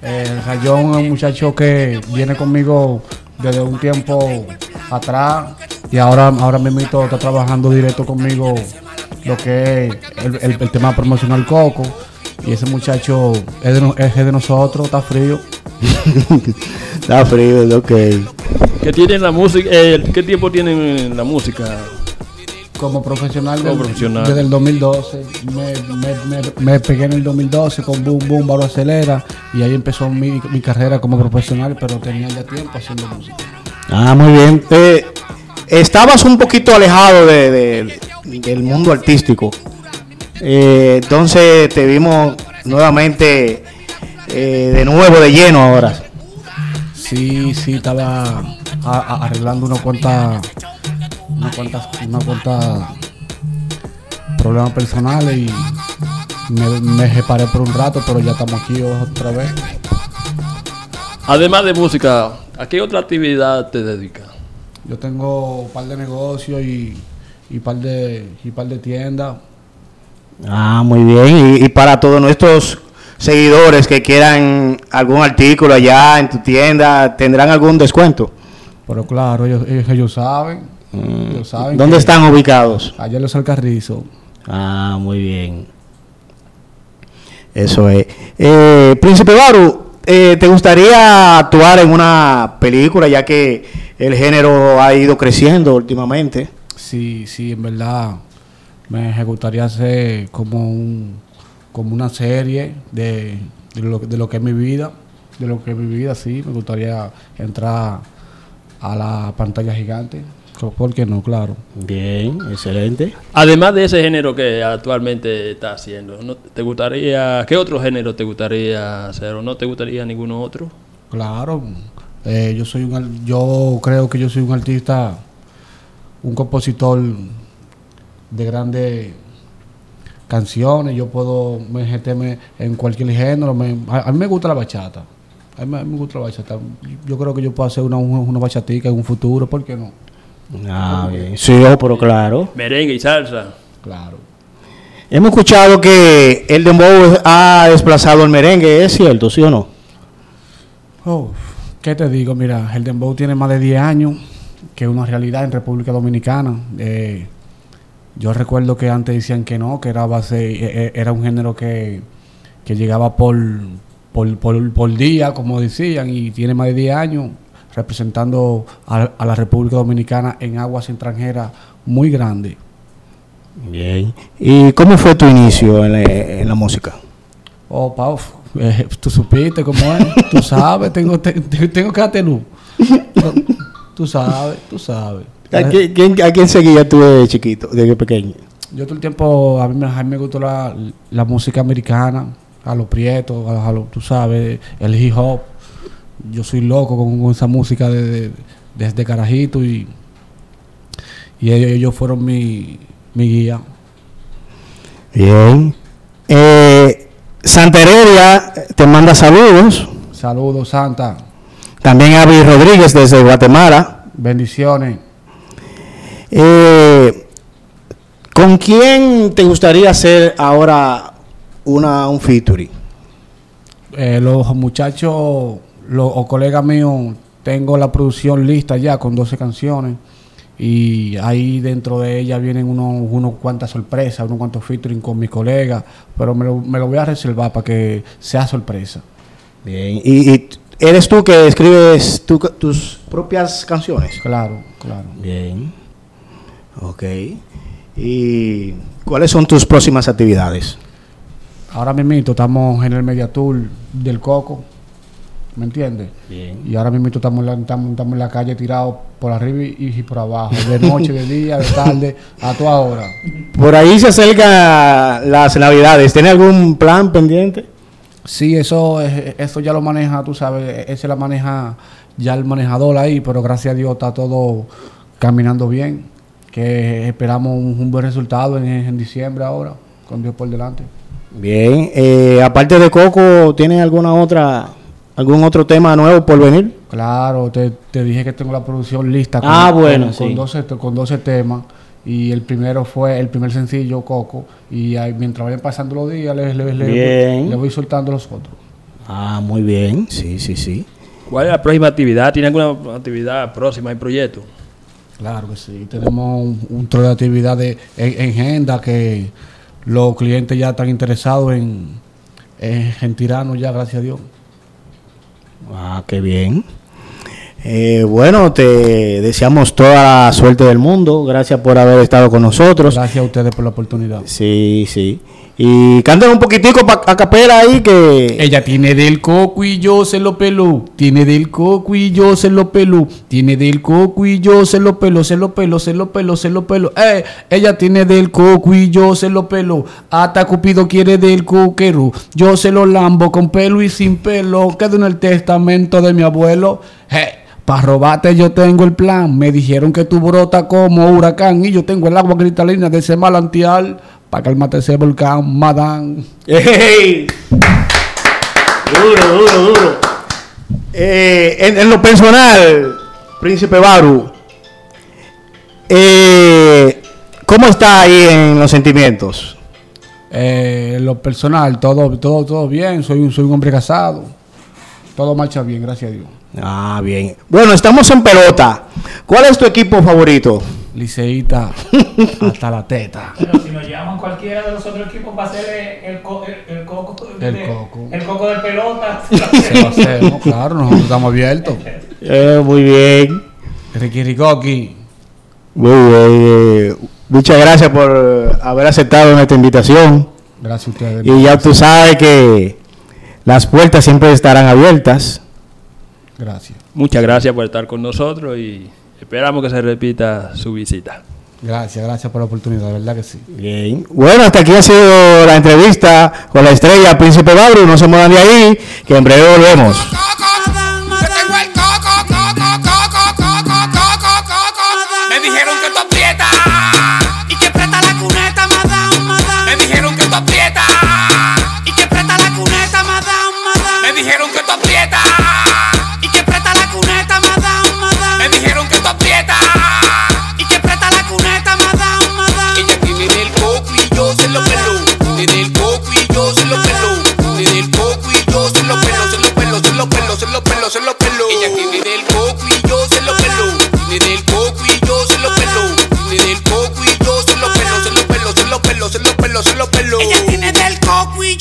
El Rayón es un muchacho que viene conmigo desde un tiempo atrás y ahora, ahora mismo está trabajando directo conmigo lo que es el, el- el tema promocional Coco. Y ese muchacho es de, es de nosotros, está frío. Está frío, ok. ¿Qué tiene la música? eh, ¿Qué tiempo tiene la música? Como profesional, Como del- profesional. desde el 2012. Me, me- me- me pegué en el 2012 con Boom Boom, Baro Acelera. Y ahí empezó mi, mi carrera como profesional, pero tenía ya tiempo haciendo música. Ah, muy bien. Eh, estabas un poquito alejado de, de- del mundo artístico. Eh, entonces te vimos nuevamente eh, de nuevo de lleno ahora. Sí, sí, estaba a- a- arreglando una cuanta, una cuanta, una cuanta problemas personales y me, me separé por un rato, pero ya estamos aquí otra vez. Además de música, ¿a qué otra actividad te dedicas? Yo tengo un par de negocios y, y par de y par de tiendas. Ah, muy bien. Y, y para todos nuestros seguidores que quieran algún artículo allá en tu tienda, ¿tendrán algún descuento? Pero claro, ellos, ellos, ellos saben. Saben Mm. ¿Dónde están ubicados? Allá en los Alcarrizos. Ah, muy bien. Eso es. Eh, Príncipe Baru, eh, ¿te gustaría actuar en una película ya que el género ha ido creciendo últimamente? Sí, sí, en verdad me gustaría hacer como un como una serie de, de, lo, de lo que es mi vida, de lo que es mi vida, sí, me gustaría entrar a la pantalla gigante. ¿Por qué no? Claro. Bien, excelente. Además de ese género que actualmente estás haciendo, ¿no ¿te gustaría, qué otro género te gustaría hacer o no te gustaría ninguno otro? Claro. Eh, yo soy un yo creo que yo soy un artista, un compositor de grandes canciones. Yo puedo meterme en cualquier género. me- a, a mí me gusta la bachata. A mí, me- a mí me gusta la bachata. Yo creo que yo puedo hacer una, una, una bachatica en un futuro. ¿Por qué no? Ah, bien. Sí, oh, pero claro. Merengue y salsa. Claro. Hemos escuchado que el dembow ha desplazado el merengue, ¿es cierto, sí o no? Oh, ¿Qué te digo? Mira, el dembow tiene más de 10 años, que es una realidad en República Dominicana. Eh, yo recuerdo que antes decían que no, que era base, eh, eh, era un género que, que llegaba por, por, por, por día, como decían, y tiene más de 10 años representando a, a la República Dominicana en aguas extranjeras muy grandes. Bien. ¿Y cómo fue tu inicio en la, en la música? Oh, Pau, eh, tú supiste cómo es, tú sabes, tengo, te- te- tengo que darte luz. Tú sabes, tú sabes. ¿A quién, a quién seguías tú de chiquito, de pequeño? Yo todo el tiempo, a mí, me- a mí me gustó la, la música americana, a los prietos, a, a los- tú sabes, el hip hop. Yo soy loco con, con esa música de- de- desde carajito y, y ellos, ellos fueron mi, mi guía. Bien. Eh, Santa Heredia te manda saludos. Saludos, Santa. También Avi Rodríguez desde Guatemala. Bendiciones. Eh, ¿Con quién te gustaría hacer ahora una, un featuring? Eh, los muchachos los, o colegas míos, tengo la producción lista ya con 12 canciones. Y ahí dentro de ella vienen unos, unos cuantas sorpresas, unos cuantos featuring con mis colegas. Pero me lo, me lo voy a reservar para que sea sorpresa. Bien. ¿Y, y eres tú que escribes tu- tus propias canciones? Claro, claro. Bien. Ok. ¿Y cuáles son tus próximas actividades? Ahora mismo estamos en el Media Tour del Coco. ¿Me entiendes? Bien. Y ahora mismo estamos, en la- estamos, estamos en la calle tirados por arriba y, y por abajo. De noche, de día, de tarde, a toda hora. Por ahí se acercan las navidades. ¿Tiene algún plan pendiente? Sí, eso, es- eso ya lo maneja, tú sabes, ese la maneja ya el manejador ahí, pero gracias a Dios está todo caminando bien. Que esperamos un, un buen resultado en, en diciembre ahora, con Dios por delante. Bien. Eh, aparte de Coco, ¿tiene alguna otra, algún otro tema nuevo por venir? Claro, te, te dije que tengo la producción lista con, Ah, bueno, con, con sí. 12, te- con 12 temas. Y el primero fue el primer sencillo, Coco. Y ahí, mientras vayan pasando los días, le, le- le- Bien. le voy soltando los otros. Ah, muy bien. Sí, sí, sí. ¿Cuál es la próxima actividad? ¿Tiene alguna actividad próxima y proyecto? Claro que sí. Tenemos un, un trozo de actividades en, en agenda que los clientes ya están interesados en, en, en tirarnos ya, gracias a Dios. Ah, qué bien. Eh, bueno, te deseamos toda la suerte del mundo. Gracias por haber estado con nosotros. Gracias a ustedes por la oportunidad. Sí, sí. Y canten un poquitico a capela ahí que... Ella tiene del coco y yo se lo peló. Tiene del coco y yo se lo peló. Tiene del coco y yo se lo pelo, se lo pelo, se lo pelo, se lo pelo. Eh, ella tiene del coco y yo se lo pelo. Hasta Cupido quiere del coquero. Yo se lo lambo con pelo y sin pelo. Quedó en el testamento de mi abuelo. Eh, para robarte yo tengo el plan. Me dijeron que tú brotas como huracán y yo tengo el agua cristalina de ese manantial para calmarte ese volcán, madán. ¡Ey! Duro, duro, duro. Eh, en, en lo personal, Príncipe Baru, eh, ¿cómo está ahí en los sentimientos? Eh, en lo personal, todo, todo, todo bien. Soy un, soy un hombre casado. Todo marcha bien, gracias a Dios. Ah, bien. Bueno, estamos en pelota. ¿Cuál es tu equipo favorito? Liceíta hasta la teta. Pero si nos llaman cualquiera de los otros equipos para hacer el, co- el, el coco El de- coco. el coco de pelota. Se lo hacemos, claro, nosotros estamos abiertos. Eh, muy bien. Ricky Ricoki. Muy bien. eh, muchas gracias por haber aceptado nuestra invitación. Gracias a ustedes. Y ya tú sabes que las puertas siempre estarán abiertas. Gracias. Muchas gracias por estar con nosotros y esperamos que se repita su visita. Gracias, gracias por la oportunidad, de verdad que sí. Bien. Bueno, hasta aquí ha sido la entrevista con la estrella Príncipe Babru. No se muevan de ahí, que en breve volvemos.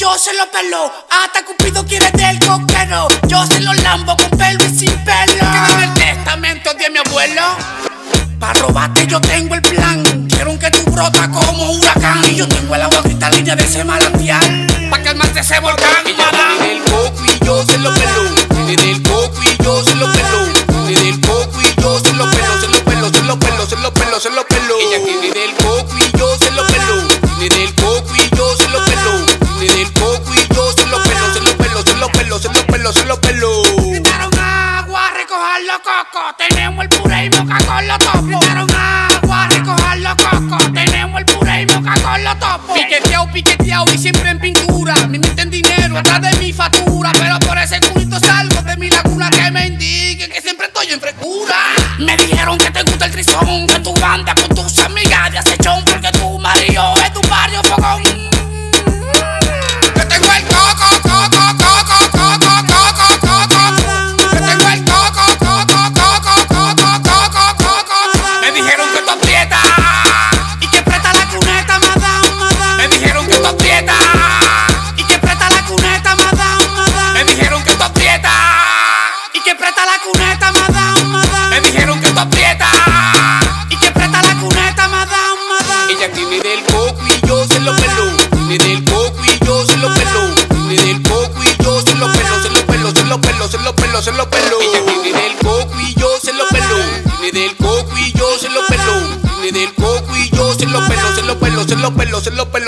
Yo se lo pelo. Hasta Cupido quiere del coquero. Yo se lo lambo con pelo y sin pelo. Queda en el testamento de mi abuelo. Pa' robarte yo tengo el plan. Quiero que tú brota como huracán. Y yo tengo el agua cristalina de ese manantial. Pa' calmarte ese volcán. Y ya del coco y yo se lo pelo. Desde el coco y yo se lo pelo. Desde el coco y yo se lo pelo. Se lo pelo, se lo pelo, se lo pelo, se lo pelo. Tenemos el puré y moca con los topos. Gritaron agua, recoger los cocos. Tenemos el puré y moca con los topos. Piqueteado, piqueteado y siempre en pintura. Me meten dinero atrás de mi factura. Pero por ese culito salgo de mi laguna que me indique que siempre estoy en frescura. Me dijeron que te gusta el trizón,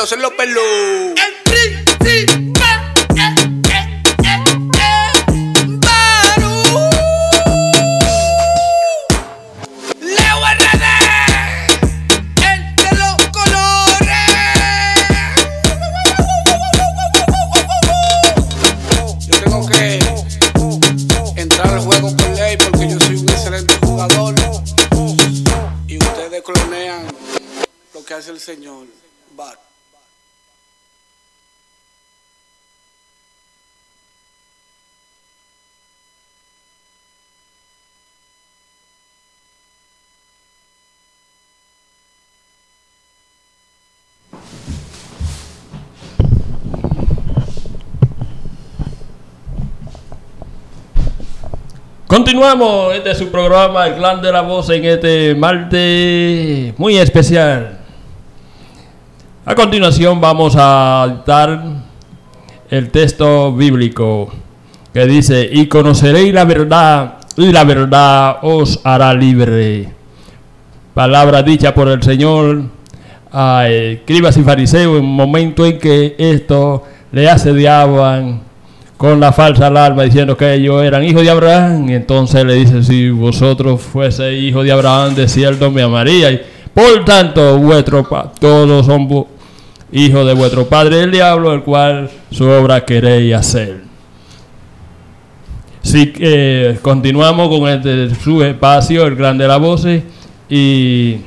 pelo, se lo pelo, se lo pelo. El príncipe. Continuamos, este es su programa, El Clan de la Voz, en este martes muy especial. A continuación vamos a dar el texto bíblico que dice, y conoceréis la verdad, y la verdad os hará libre. Palabra dicha por el Señor a escribas y fariseos en un momento en que esto le asediaban con la falsa alarma diciendo que ellos eran hijos de Abraham. Entonces le dice, si vosotros fuese hijos de Abraham, de cierto me amaría. Y por tanto, vuestro todos son hijos de vuestro padre el diablo, el cual su obra queréis hacer. Que eh, continuamos con este, su espacio, el Gran de la Voces, y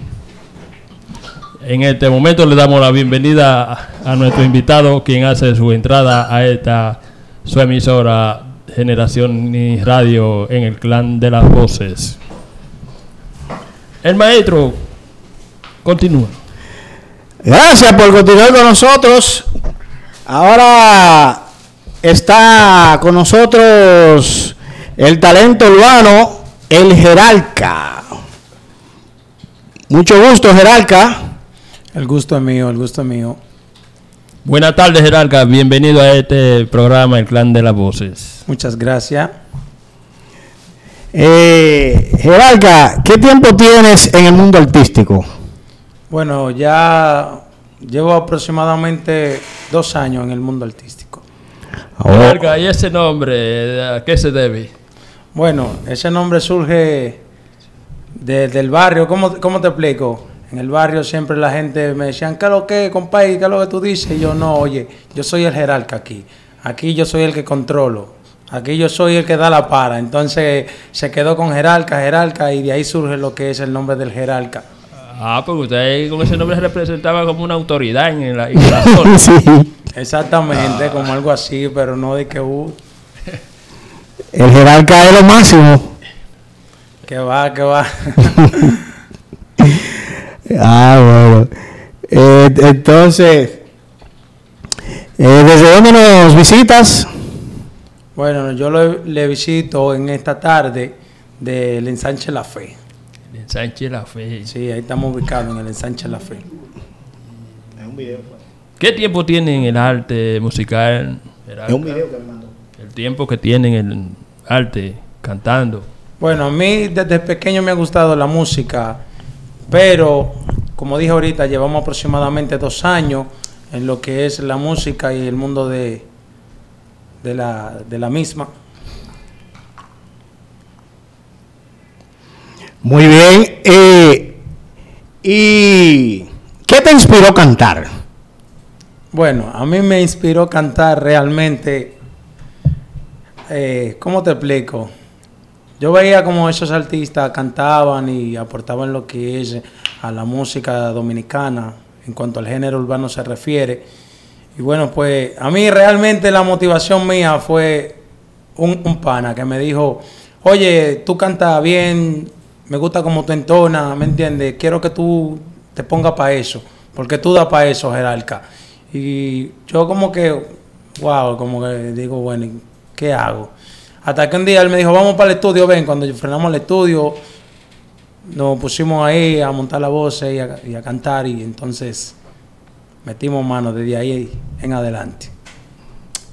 en este momento le damos la bienvenida a, a nuestro invitado, quien hace su entrada a esta su emisora Generación y Radio en el Clan de las Voces. El maestro continúa. Gracias por continuar con nosotros. Ahora está con nosotros el talento urbano, el Geralca. Mucho gusto, Geralca. El gusto es mío, el gusto es mío. Buenas tardes, Gerarca. Bienvenido a este programa, El Clan de las Voces. Muchas gracias. Eh, Geralca, ¿qué tiempo tienes en el mundo artístico? Bueno, ya llevo aproximadamente dos años en el mundo artístico. Gerarca, ¿y ese nombre a qué se debe? Bueno, ese nombre surge de- del barrio. ¿Cómo, ¿Cómo te explico? En el barrio siempre la gente me decían, ¿qué es lo que, compadre? ¿Qué es lo que tú dices? Y yo, no, oye, yo soy el jerarca aquí. Aquí yo soy el que controlo. Aquí yo soy el que da la para. Entonces se quedó con jerarca, jerarca, y de ahí surge lo que es el nombre del jerarca. Ah, porque usted con ese nombre se representaba como una autoridad en la, en la zona. Exactamente, como algo así, pero no de que uh, El Geralca es lo máximo. que va, que va. Ah, bueno. Eh, entonces, Eh, ¿Desde dónde nos visitas? Bueno, yo lo- le visito en esta tarde del Ensanche La Fe. El Ensanche La Fe. Sí, ahí estamos ubicados en el Ensanche La Fe. ¿Qué tiempo tiene en el arte musical? Es un video que me mandó. El tiempo que tiene en el arte cantando. Bueno, a mí desde pequeño me ha gustado la música, pero como dije ahorita, llevamos aproximadamente dos años en lo que es la música y el mundo de, de, la, de la misma. Muy bien. eh, ¿Y qué te inspiró cantar? Bueno, a mí me inspiró cantar realmente. eh, ¿Cómo te explico? Yo veía como esos artistas cantaban y aportaban lo que es a la música dominicana en cuanto al género urbano se refiere. Y bueno, pues a mí realmente la motivación mía fue un, pana que me dijo, oye, tú cantas bien, me gusta como tú entonas, ¿me entiendes? Quiero que tú te pongas para eso, porque tú das para eso, Geralca. Y yo como que, wow, como que digo, bueno, ¿y ¿qué hago? Hasta que un día él me dijo, vamos para el estudio, ven, cuando frenamos el estudio, nos pusimos ahí a montar la voz y a, y a cantar y entonces metimos mano desde ahí en adelante.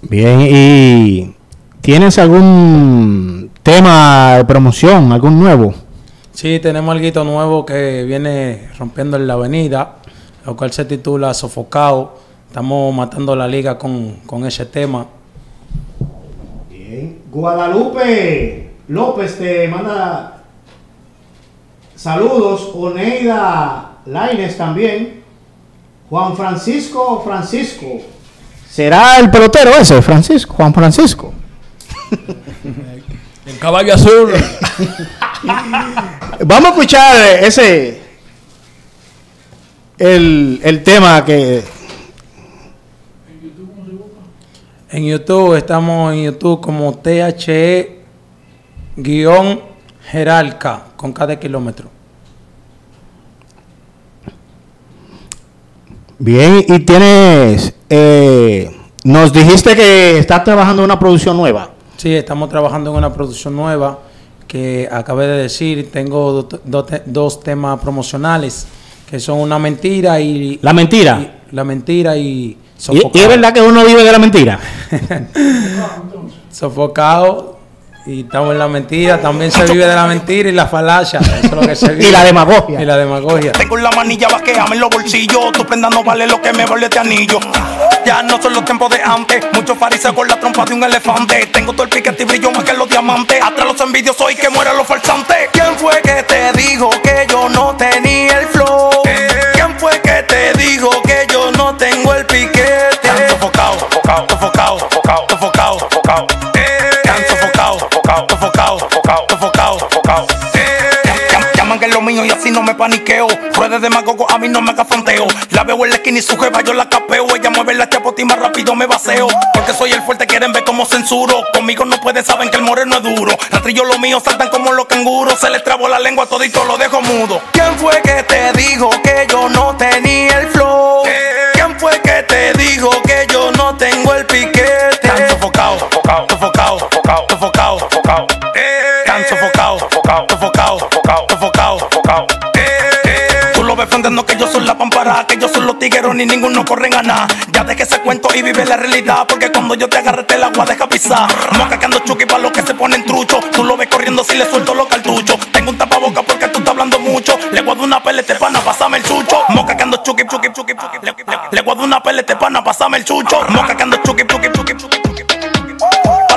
Bien, ¿y tienes algún tema de promoción, algún nuevo? Sí, tenemos algo nuevo que viene rompiendo en la avenida, lo cual se titula Sofocado. Estamos matando la liga con, con ese tema. Guadalupe López te manda saludos. Oneida Laines también. Juan Francisco Francisco. ¿Será el pelotero ese, Francisco? Juan Francisco. El caballo azul. Vamos a escuchar ese. El, el tema que. En YouTube estamos en YouTube como THE guion Geralca con cada kilómetro. Bien, y tienes. eh, nos dijiste que estás trabajando en una producción nueva. Sí, estamos trabajando en una producción nueva que acabé de decir. Tengo do- do- te- dos temas promocionales que son una mentira y... ¿La mentira? y- la mentira y... ¿Y, Sofocado. y es verdad que uno vive de la mentira? Sofocado y estamos en la mentira. También se vive de la mentira y la falacia. Eso es lo que se vive. Y la demagogia. Y la demagogia. Tengo la manilla vaqueame en los bolsillos. Tu prenda no vale lo que me vale este anillo. Ya no son los tiempos de antes. Muchos fariseos con la trompa de un elefante. Tengo todo el piquete y brillo más que los diamantes. Atrás los envidiosos y que mueran los falsantes. ¿Quién fue que te dijo que yo no tenía el mío y así no me paniqueo. Ruedas de magogo, a mí no me haga fronteo. La veo en la esquina y su jeva yo la capeo. Ella mueve la chapota y más rápido me baseo. Porque soy el fuerte, quieren ver como censuro. Conmigo no pueden, saben que el moreno es duro. Rastrillo lo mío saltan como los canguros. Se les trabó la lengua todito, lo dejo mudo. ¿Quién fue que te dijo que yo no tenía el flow? ¿Quién fue que te dijo que yo no tengo el piquete? Tan sofocado, sofocado, sofocado, sofocado, sofocado, Fronteando que yo soy la pampara, que yo soy los tigueros ni ninguno corren a nada. Ya deje ese cuento y vive la realidad, porque cuando yo te agarre te el agua deja pisar. Moca que ando chuki para los que se ponen trucho. Tú lo ves corriendo si le suelto los cartuchos. Tengo un tapaboca porque tú estás hablando mucho. Le guardo una pelete pana, pasame el chucho. Moca que ando chuki, chuki, chuki, chuki. Le, le- guardo una pelete pana, pasame el chucho. Moca que ando chuki, chuki, chuki, chuki.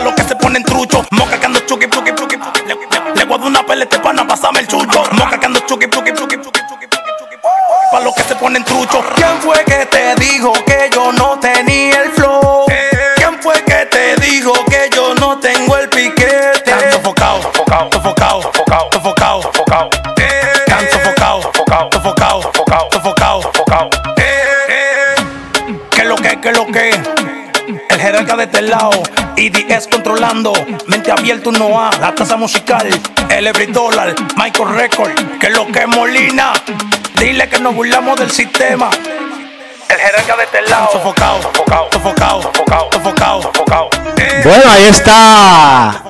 Los que se ponen trucho, moca que ando chuki, chuki, chuki. Le, le- le guardo una pelete pana, pasame el chucho. Ponen trucho. ¿Quién fue que te dijo que yo no tenía el flow? ¿Quién fue que te dijo que yo no tengo el piquete? Tan sofocado, sofocado, sofocado, sofocado, sofocado, sofocado. Tan sofocado, sofocado, sofocado, sofocado, sofocado, sofocado. ¿Qué lo que, qué lo que? El jerarca de este lado, IDS controlando, mente abierta no a la tasa musical, el every dollar, Michael Record, que lo que Molina, dile que nos burlamos del sistema. El jerarca de este lado. Sofocado, sofocado, sofocado, sofocado, sofocado, sofocado. Bueno, ahí está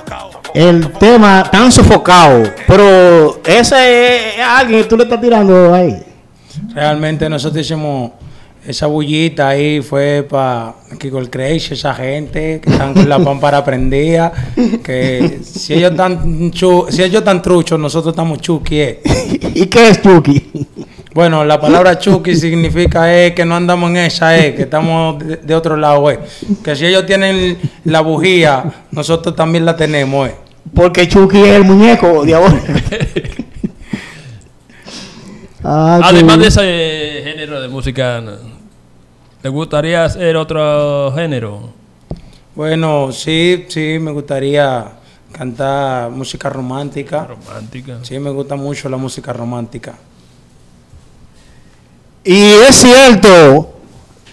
el tema tan sofocado. Pero ese es alguien que tú le estás tirando ahí. Realmente nosotros hicimos esa bullita ahí, fue para Kiko el Crazy, esa gente que están con la pámpara prendida. Que si ellos están, chu- si ellos están truchos, nosotros estamos chuki. eh. ¿Y qué es Chucky? Bueno, la palabra chuki significa eh, que no andamos en esa, eh, que estamos de, de otro lado. Eh. Que si ellos tienen la bujía, nosotros también la tenemos. Eh. Porque Chucky es el muñeco diabólico. Ah, qué Además de ese género de música, ¿te gustaría hacer otro género? Bueno, sí, sí, me gustaría cantar música romántica. Romántica. Sí, me gusta mucho la música romántica. Y es cierto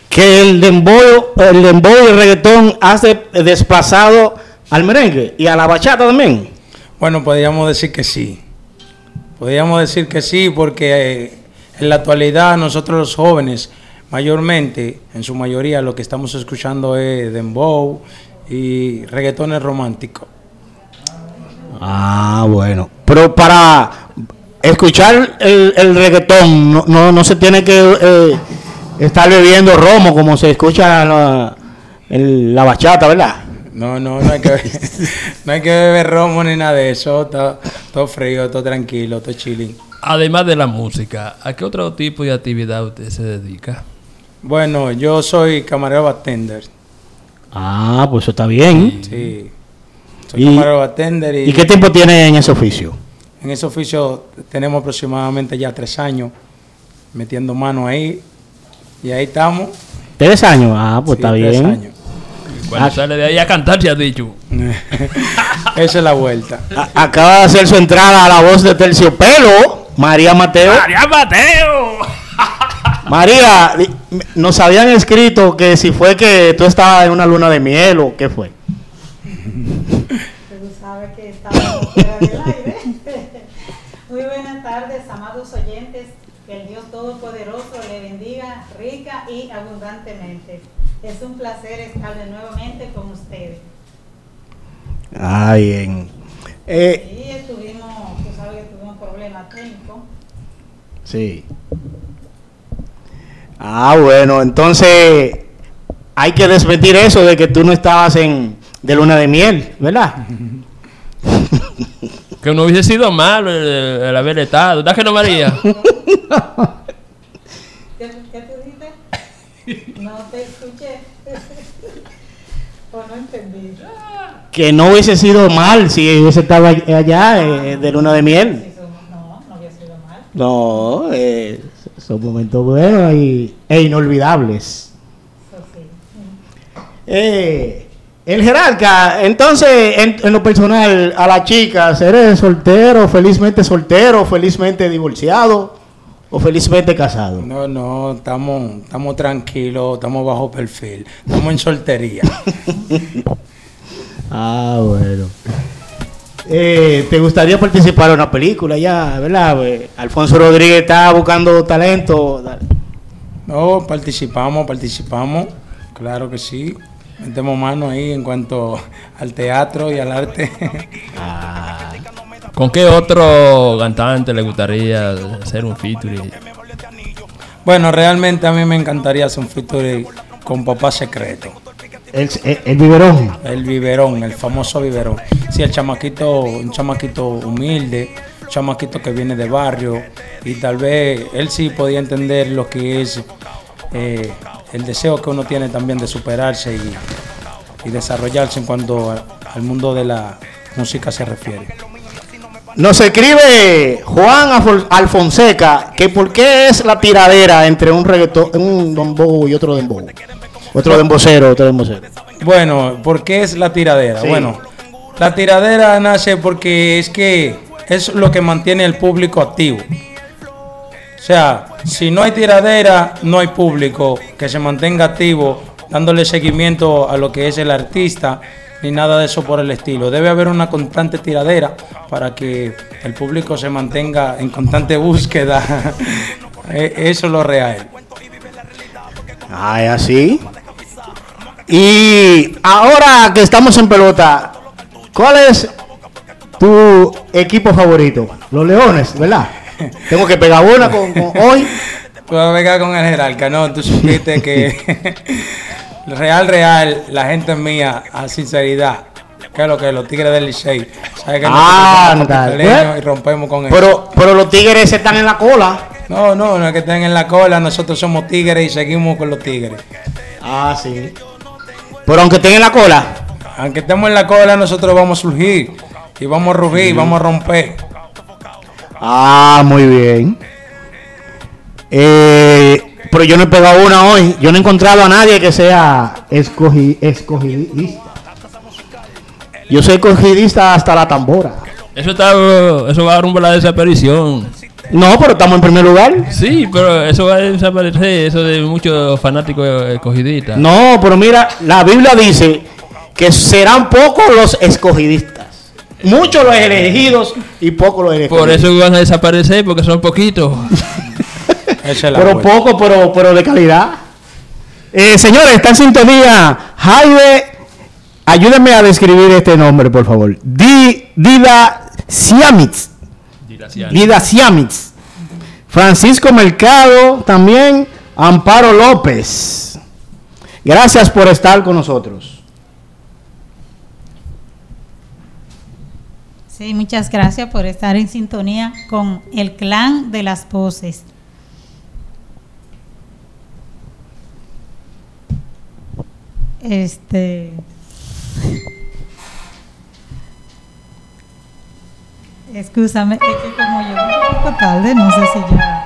que el dembow, el dembow y el reggaetón hace desplazado al merengue y a la bachata también. Bueno, podríamos decir que sí. Podríamos decir que sí, porque eh, en la actualidad nosotros los jóvenes, mayormente, en su mayoría, lo que estamos escuchando es dembow y reggaetones románticos. Ah, bueno. Pero para escuchar el, el reggaetón no, no, no se tiene que eh, estar bebiendo romo como se escucha la, el- la bachata, ¿verdad? No, no, no hay que, no hay que beber romo ni nada de eso. Todo, todo frío, todo tranquilo, todo chilling. Además de la música, ¿a qué otro tipo de actividad usted se dedica? Bueno, yo soy camarero bartender. Ah, pues eso está bien. Sí. Soy ¿Y, camarero bartender y, ¿y qué tiempo tiene en ese oficio? En ese oficio tenemos aproximadamente ya tres años metiendo mano ahí. Y ahí estamos. ¿Tres años? Ah, pues Sí, está tres bien. años. Cuando Ah. sale de ahí a cantar, se ha dicho. Esa es la vuelta. A- Acaba de hacer su entrada a la voz de Terciopelo, María Mateo. ¡María Mateo! María, nos habían escrito que si fue que tú estabas en una luna de miel o qué fue. Tú sabes que estamos fuera del aire. Tardes, amados oyentes. Que el Dios Todopoderoso le bendiga rica y abundantemente. Es un placer estar de nuevamente con ustedes. Ah, bien. Eh, Sí, estuvimos, tú sabes que tuvimos problemas técnicos. sí. Ah, bueno, entonces hay que desmentir eso de que tú no estabas en de luna de miel, ¿verdad? Que no hubiese sido malo el, el haber estado. ¿Verdad que no, María? ¿Qué, qué tú dijiste? No te escuché. o no entendí. Que no hubiese sido mal si hubiese estado allá eh, de luna de miel. No, no había sido mal. No, eh, son momentos buenos y, e inolvidables. Eh, el jerarca, entonces, en, en lo personal, a las chicas, ¿eres soltero, felizmente soltero, felizmente divorciado o felizmente casado? No, no, estamos, estamos tranquilos, estamos bajo perfil, estamos en soltería. Ah, bueno. Eh, ¿Te gustaría participar en una película ya, verdad? Eh, Alfonso Rodríguez está buscando talento. No, participamos, participamos, claro que sí. Metemos mano ahí en cuanto al teatro y al arte. ¿Con qué otro cantante le gustaría hacer un featuring? Bueno, realmente a mí me encantaría hacer un featuring con Papá Secreto. El, el- el biberón. El biberón, el famoso biberón. Sí, el chamaquito, un chamaquito humilde, un chamaquito que viene de barrio y tal vez él sí podía entender lo que es eh, el deseo que uno tiene también de superarse y, y desarrollarse en cuanto a- al mundo de la música se refiere. Nos escribe Juan Alfonseca que por qué es la tiradera entre un reggaetón, un dembow y otro dembow. Otro dembocero, otro dembocero. Bueno, ¿por qué es la tiradera? Sí. Bueno, la tiradera nace porque es que es lo que mantiene el público activo. O sea, si no hay tiradera, no hay público que se mantenga activo, dándole seguimiento a lo que es el artista, ni nada de eso por el estilo. Debe haber una constante tiradera para que el público se mantenga en constante búsqueda. Eh, eso es lo real. Ay, así. Y ahora que estamos en pelota, ¿cuál es tu equipo favorito? Los Leones, ¿verdad? Tengo que pegar una con, con hoy. Puedo pegar con el Geralca, no, tú supiste que real, real, la gente mía, a sinceridad, que es lo que los tigres del Licey, ¿sabes que Ah, ¿eh? y rompemos con eso? Pero, pero los tigres están en la cola. No, no, no es que estén en la cola, nosotros somos tigres y seguimos con los tigres. Ah, sí. Pero aunque estén en la cola. Aunque estemos en la cola, nosotros vamos a surgir y vamos a rugir, y vamos a romper. Ah, muy bien. Eh, pero yo no he pegado una hoy. Yo no he encontrado a nadie que sea escogi- escogidista. Yo soy escogidista hasta la tambora. Eso está, eso va rumbo a la desaparición. No, pero estamos en primer lugar. Sí, pero eso va a desaparecer, eso de muchos fanáticos escogidistas. No, pero mira, la Biblia dice que serán pocos los escogidistas. Muchos los elegidos y pocos los elegidos. Por eso van a desaparecer, porque son poquitos. Pero poco, pero, pero de calidad. Eh, señores, está en sintonía. Jaime, ayúdenme a describir este nombre, por favor. Di, Dida Siamitz. Dida Siamitz. Francisco Mercado, también Amparo López. Gracias por estar con nosotros. Sí, muchas gracias por estar en sintonía con el clan de las voces. Este. Excúsame, es que como yo un poco tarde, no sé si ya.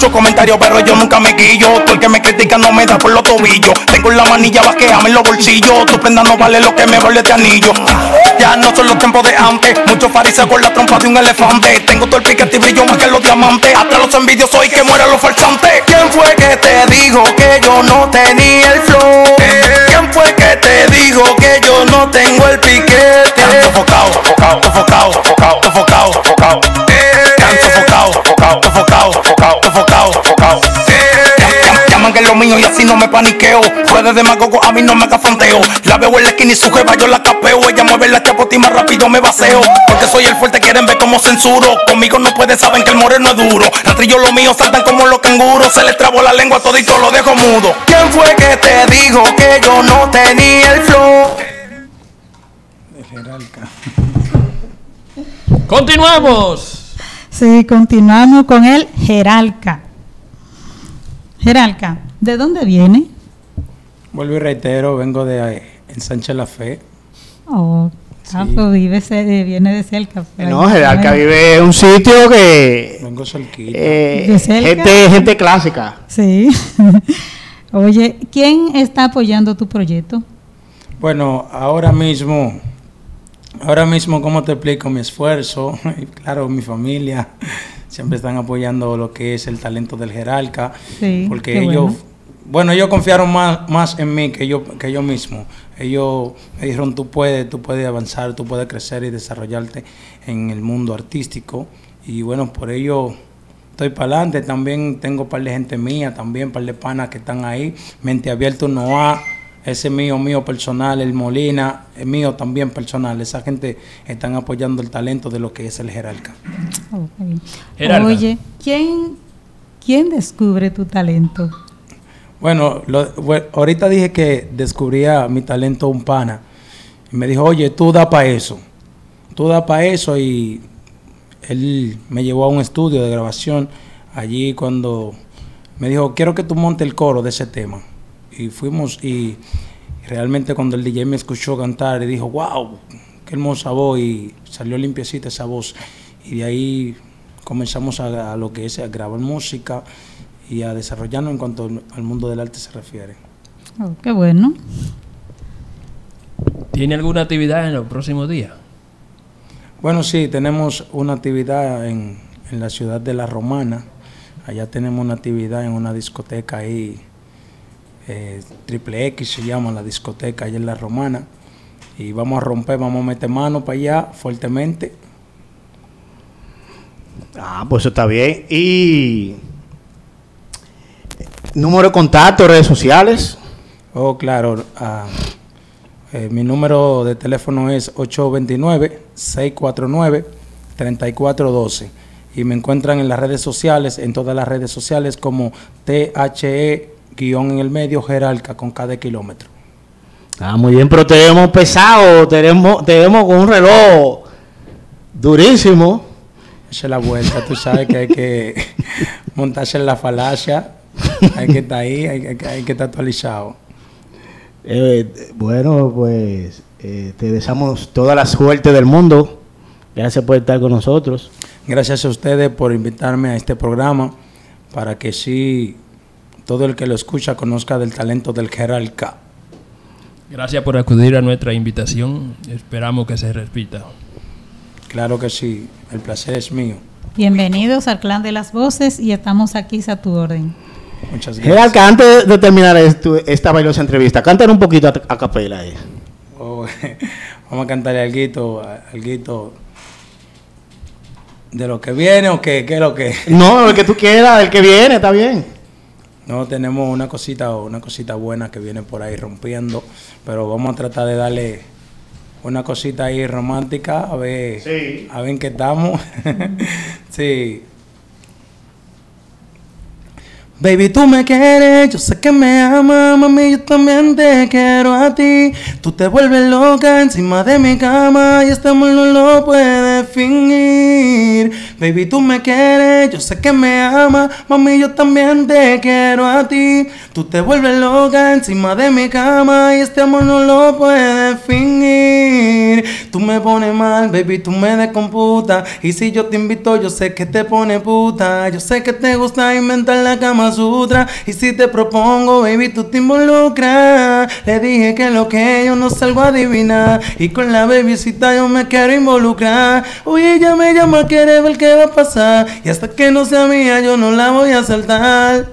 Muchos comentarios, pero yo nunca me guillo. Todo el que me critica no me da por los tobillos. Tengo la manilla vaqueame en los bolsillos. Tu prenda no vale lo que me vale este anillo. Ya no son los tiempos de antes. Muchos fariseos con la trompa de un elefante. Tengo todo el piquete y brillo más que los diamantes. Hasta los envidiosos y que mueran los falsantes. ¿Quién fue que te dijo que yo no tenía el flow? ¿Quién fue que te dijo que yo no tengo el piquete? Tan sofocado, sofocado, sofocado, sofocado, sofocado, sofocado. Tan sofocado, sofocado, sofocado, sofocado, sofocado, sofocado. Llam- Llaman que es lo mío y así no me paniqueo. Fue de demagogo, a mí no me haga fronteo. La veo en la esquina y su jeva yo la capeo. Ella mueve la chapota y más rápido me baseo. Porque soy el fuerte, quieren ver cómo censuro. Conmigo no pueden, saben que el moreno es duro. Rastrillo lo mío saltan como los canguros. Se les trabó la lengua todito, lo dejo mudo. ¿Quién fue que te dijo que yo no tenía el flow? Continuamos. Sí, continuamos con el Geralca. Geralca, ¿de dónde viene? Vuelvo y reitero, vengo de eh, ensanche la fe. Oh, ah, pues vive, ce- viene de cerca. pues. No, Gerarca vive en un sitio que. Vengo cerquita. eh, ¿De cerca? gente, gente clásica. Sí. Oye, ¿quién está apoyando tu proyecto? Bueno, ahora mismo, ahora mismo, ¿cómo te explico mi esfuerzo? Y claro, mi familia siempre están apoyando lo que es el talento del Jeralca, Sí, porque ellos, bueno. bueno. ellos confiaron más, más en mí que yo, que yo mismo. Ellos me dijeron, tú puedes, tú puedes avanzar, tú puedes crecer y desarrollarte en el mundo artístico. Y bueno, por ello estoy para adelante. También tengo un par de gente mía, también un par de panas que están ahí. Mente Abierta Noah, ese mío, mío personal, el Molina, el mío también personal. Esa gente están apoyando el talento de lo que es el Jeralca. Ok. Geralca. Oye, ¿quién, ¿quién descubre tu talento? Bueno, lo- bue- ahorita dije que descubría mi talento un pana. Y me dijo, oye, tú da para eso. Tú da para eso. Y él me llevó a un estudio de grabación allí cuando me dijo, quiero que tú montes el coro de ese tema. Y fuimos y realmente cuando el DJ me escuchó cantar y dijo, wow, qué hermosa voz. Y salió limpiecita esa voz. Y de ahí comenzamos a, a lo que es a grabar música y a desarrollarnos en cuanto al mundo del arte se refiere. Oh, qué bueno. ¿Tiene alguna actividad en los próximos días? Bueno, sí, tenemos una actividad en, en la ciudad de La Romana. Allá tenemos una actividad en una discoteca ahí, eh, Triple X se llama la discoteca allá en La Romana. Y vamos a romper, vamos a meter mano para allá fuertemente. Ah, pues eso está bien. Y número de contacto, redes sociales. Oh, claro. ah, eh, mi número de teléfono es 829-649-3412. Y me encuentran en las redes sociales, en todas las redes sociales, como THE guion en el medio, Geralca, con cada kilómetro. Ah, muy bien, pero tenemos pesado, tenemos, tenemos con un reloj durísimo. Es la vuelta, tú sabes que hay que montarse en la falacia, hay que estar ahí, hay que estar actualizado. Eh, bueno, pues eh, te deseamos toda la suerte del mundo. Gracias por estar con nosotros. Gracias a ustedes por invitarme a este programa para que sí todo el que lo escucha conozca del talento del Geralca. Gracias por acudir a nuestra invitación. Esperamos que se repita. Claro que sí, el placer es mío. Bienvenidos al Clan de las Voces y estamos aquí a tu orden. Muchas Geralca, antes de terminar esto- esta bailosa entrevista, cántale un poquito a, a capela ahí. Oh, vamos a cantarle algo, algo de lo que viene o qué, qué es lo que. No, el que tú quieras, el que viene, está bien. No tenemos una cosita, una cosita buena que viene por ahí rompiendo, pero vamos a tratar de darle una cosita ahí romántica a ver, a ver en qué estamos. sí. Baby, tú me quieres, yo sé que me amas, mami, yo también te quiero a ti. Tú te vuelves loca encima de mi cama y este amor no lo puedes fingir. Baby, tú me quieres, yo sé que me amas, mami, yo también te quiero a ti. Tú te vuelves loca encima de mi cama y este amor no lo puedes fingir. Tú me pones mal, baby, tú me descomputas. Y si yo te invito, yo sé que te pone puta. Yo sé que te gusta inventar la cama sutra. Y si te propongo, baby, tú te involucras. Le dije que lo que yo no salgo a adivinar. Y con la babycita yo me quiero involucrar. Oye, ella me llama, quiere ver qué va a pasar. Y hasta que no sea mía, yo no la voy a saltar.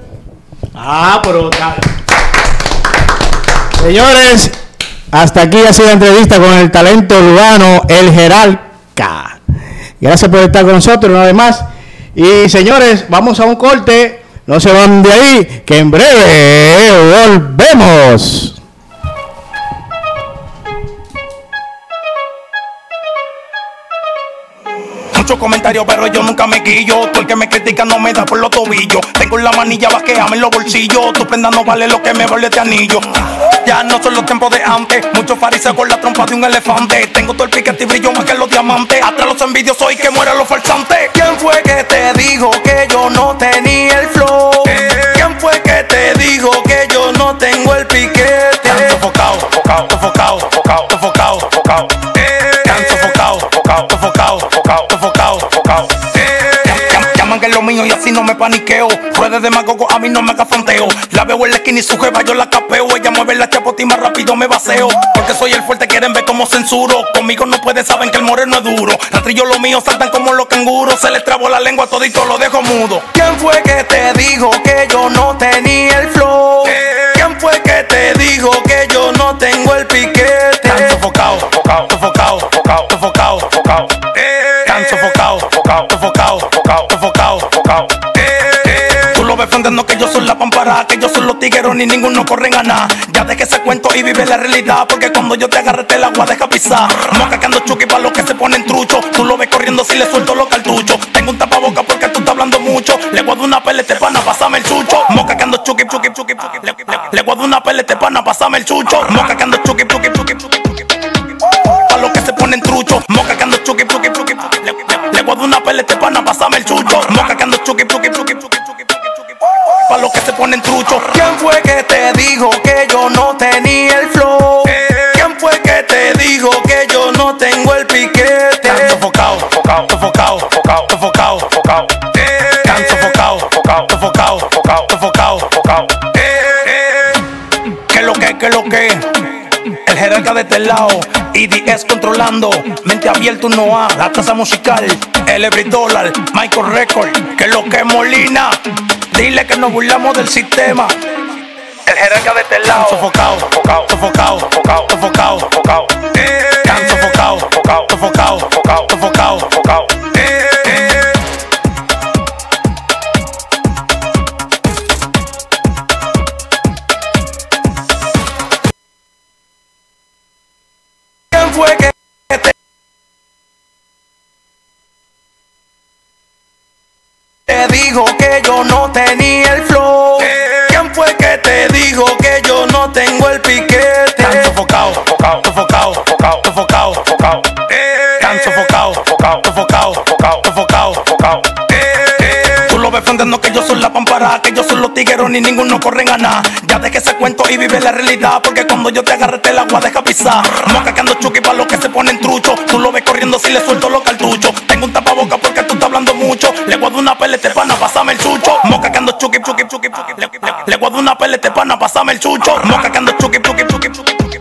Ah, pero Señores, hasta aquí ha sido la entrevista con el talento urbano, el Geralca. Gracias por estar con nosotros una vez más. Y señores, vamos a un corte. No se van de ahí, que en breve volvemos. Muchos comentarios, pero yo nunca me quillo. Tú el que me critica no me da por los tobillos. Tengo la manilla vaqueame en los bolsillos. Tu prenda no vale lo que me vale este anillo. Ya no son los tiempos de antes. Muchos fariseos con la trompa de un elefante. Tengo todo el piquete y brillo más que los diamantes. Atrás los envidiosos y que mueran los falsantes. ¿Quién fue que te dijo que yo no tenía sofocado, sofocado, sofocado, sofocado, sofocado. Tan sofocado, sofocado, sofocado, sofocado, sofocado, sofocado. Llam- Llaman que es lo mío y así no me paniqueo. Ruedas de magogo, a mí no me haga fronteo. La veo en la esquina y su jeva yo la capeo. Ella mueve la chapota y más rápido me baseo. Porque soy el fuerte, quieren ver cómo censuro. Conmigo no pueden, saben que el moreno es duro. Rastrillo lo mío saltan como los canguros. Se les trabó la lengua todito, lo dejo mudo. ¿Quién fue que te dijo que yo no tenía el flow? Piquete? Tan sofocado, sofocado, sofocado, sofocado, sofocado, sofocado. Tan sofocado, sofocado, sofocado, sofocado, sofocado, sofocado. Tú lo ves fronteando que yo soy la pampara, que yo soy los tigueros ni ninguno corren a nada. Ya deje ese cuento y vive la realidad, porque cuando yo te agarre te la agua deja pisar. Moca que ando chuki para los que se ponen trucho. Tú lo ves corriendo si le suelto los cartuchos. Tengo un tapaboca porque tú estás hablando mucho. Le guardo una pelete pana, pasame el chucho. Chuki, chuki, chuki, chuki. Le, le- le guardo una pelete pana, pasame el chucho. Moca que ando chuki, chuki, chuki, chuki. Pa' los que se ponen trucho. Moca que ando chuki, chuki, chuki, chuki. Le, le- le guardo una pelete pana, pasame el chucho. Moca que ando chuki, chuki, chuki, chuki. Pa' los que se ponen trucho. ¿Quién fue que te dijo que yo no tenía el flow? ¿Quién fue que te dijo que yo no tengo el piquete? Tan sofocado, sofocado, sofocado, sofocado, sofocado, sofocado. Tan sofocado, sofocado, sofocado, que, lo que? El jerarca de este lado, IDS controlando, mente abierta no a la tasa musical, el every dollar, Michael Record, que lo que Molina, dile que nos burlamos del sistema. El jerarca de este lado, sofocado, sofocado, sofocado, sofocado, sofocado, sofocado, sofocado, sofocado, sofocado, sofocado, sofocado. Quién fue que te... dijo que yo no tenía el flow? ¿Quién fue que te dijo que yo no tengo el piquete? Tan sofocado, sofocado, sofocado, sofocado, sofocado, sofocado. Tan sofocado, sofocado, sofocado, sofocado, sofocado. Tú lo ves que yo soy la pampa que yo soy los tigueros ni ninguno corren a nada. Ya deje ese cuento y vive la realidad, porque cuando yo te agarre te la agua deja pisar. Moca que ando chuki pa' los que se ponen trucho. Tú lo ves corriendo si le suelto los cartuchos. Tengo un tapaboca porque tú estás hablando mucho. Le guardo una pelete pana, pásame el chucho. Moca que ando chuki, chuki, chuki, chuki. Le, le- le guardo una pelete pana, pásame el chucho. Moca que ando chuki, chuki, chuki, chuki, chuki.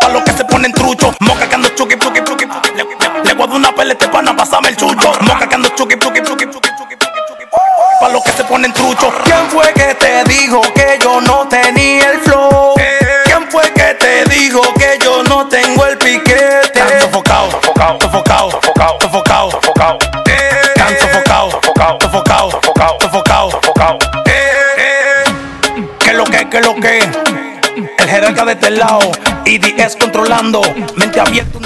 Pa' los que se ponen trucho. Moca que ando chuki, chuki, chuki, chuki. Le, le- le guardo una pelete pana, pásame el chucho. Moca que ando chuki, chuki, chuki. Pa' los que se ponen trucho. ¿Quién fue que te dijo que yo no tenía el flow? ¿Quién fue que te dijo que yo no tengo el piquete? Tan sofocado, sofocado, sofocado, sofocado, sofocado, sofocado. Tan sofocado, sofocado, sofocado, sofocado, sofocado, sofocado. ¿Qué lo que, qué lo que? El jerarca de este lado, IDS controlando, mente abierta.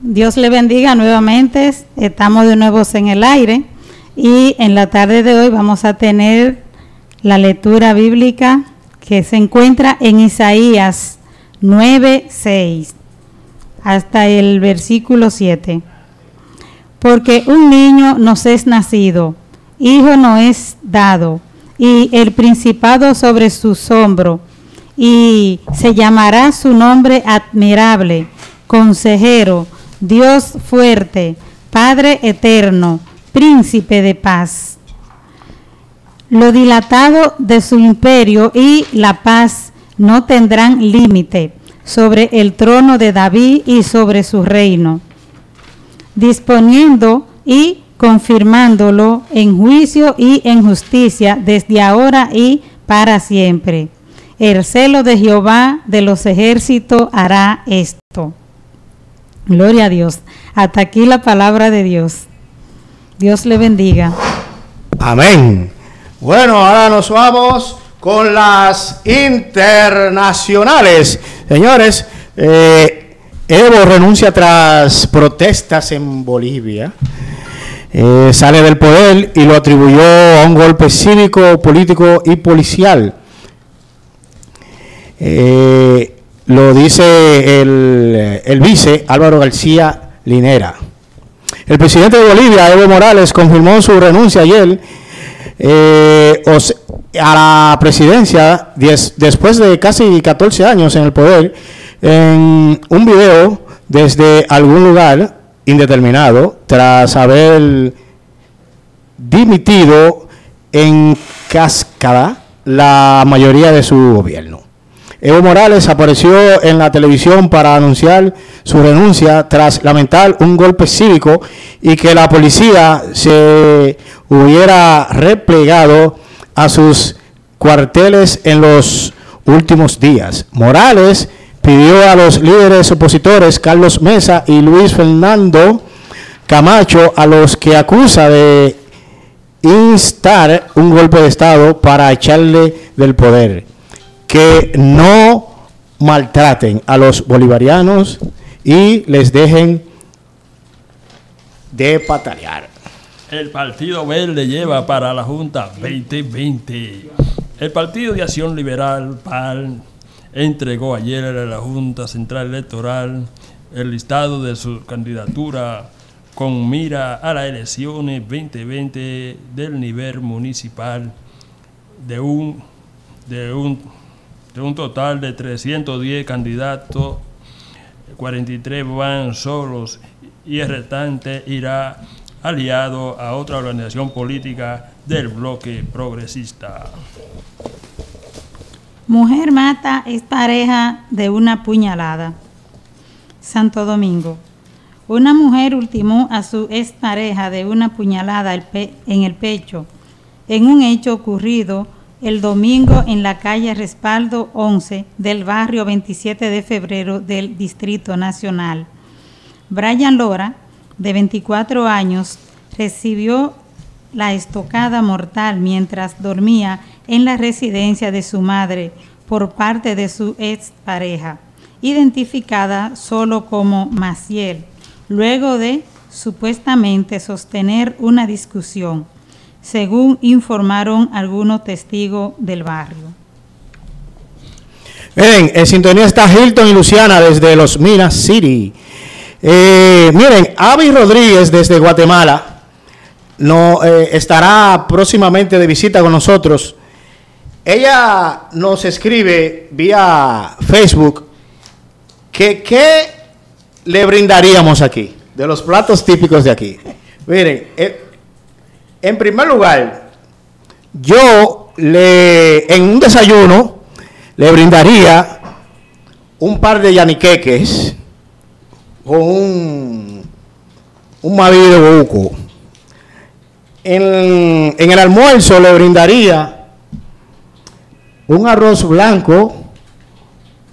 Dios le bendiga nuevamente. Estamos de nuevo en el aire y en la tarde de hoy vamos a tener la lectura bíblica que se encuentra en Isaías 9:6 hasta el versículo 7. Porque un niño nos es nacido, hijo no es dado, y el principado sobre su hombro, y se llamará su nombre admirable, consejero, Dios fuerte, Padre eterno, príncipe de paz. Lo dilatado de su imperio y la paz no tendrán límite sobre el trono de David y sobre su reino, disponiendo y confirmándolo en juicio y en justicia desde ahora y para siempre. El celo de Jehová de los ejércitos hará esto. Gloria a Dios. Hasta aquí la palabra de Dios. Dios le bendiga. Amén. Bueno, ahora nos vamos con las internacionales. Señores, eh, Evo renuncia tras protestas en Bolivia. Eh, sale del poder y lo atribuyó a un golpe cívico, político y policial. Eh, lo dice el, el vice Álvaro García Linera. El presidente de Bolivia, Evo Morales, confirmó su renuncia ayer eh, a la presidencia después de casi 14 años en el poder en un video desde algún lugar indeterminado tras haber dimitido en cascada la mayoría de su gobierno. Evo Morales apareció en la televisión para anunciar su renuncia tras lamentar un golpe cívico y que la policía se hubiera replegado a sus cuarteles en los últimos días. Morales pidió a los líderes opositores Carlos Mesa y Luis Fernando Camacho, a los que acusa de instar un golpe de Estado para echarle del poder, que no maltraten a los bolivarianos y les dejen de patalear. El Partido Verde lleva para la Junta 2020. El Partido de Acción Liberal, PAL, entregó ayer a la Junta Central Electoral el listado de su candidatura con mira a las elecciones 2020 del nivel municipal de un, de un, de un total de 310 candidatos 43 van solos y el restante irá aliado a otra organización política del bloque progresista. Mujer mata es pareja de una puñalada. Santo Domingo. Una mujer ultimó a su expareja de una puñalada en el pecho en un hecho ocurrido el domingo en la calle Respaldo 11 del barrio 27 de febrero del Distrito Nacional. Brian Lora, de 24 años, recibió la estocada mortal mientras dormía en la residencia de su madre por parte de su expareja, identificada solo como Maciel, luego de supuestamente sostener una discusión. Según informaron algunos testigos del barrio. Miren, en sintonía está Hilton y Luciana desde los Minas City. Eh, miren, Avi Rodríguez desde Guatemala no, eh, estará próximamente de visita con nosotros. Ella nos escribe vía Facebook que qué le brindaríamos aquí, de los platos típicos de aquí. Miren, eh, en primer lugar, yo le en un desayuno le brindaría un par de yaniqueques con un, un de buco. En, en el almuerzo le brindaría un arroz blanco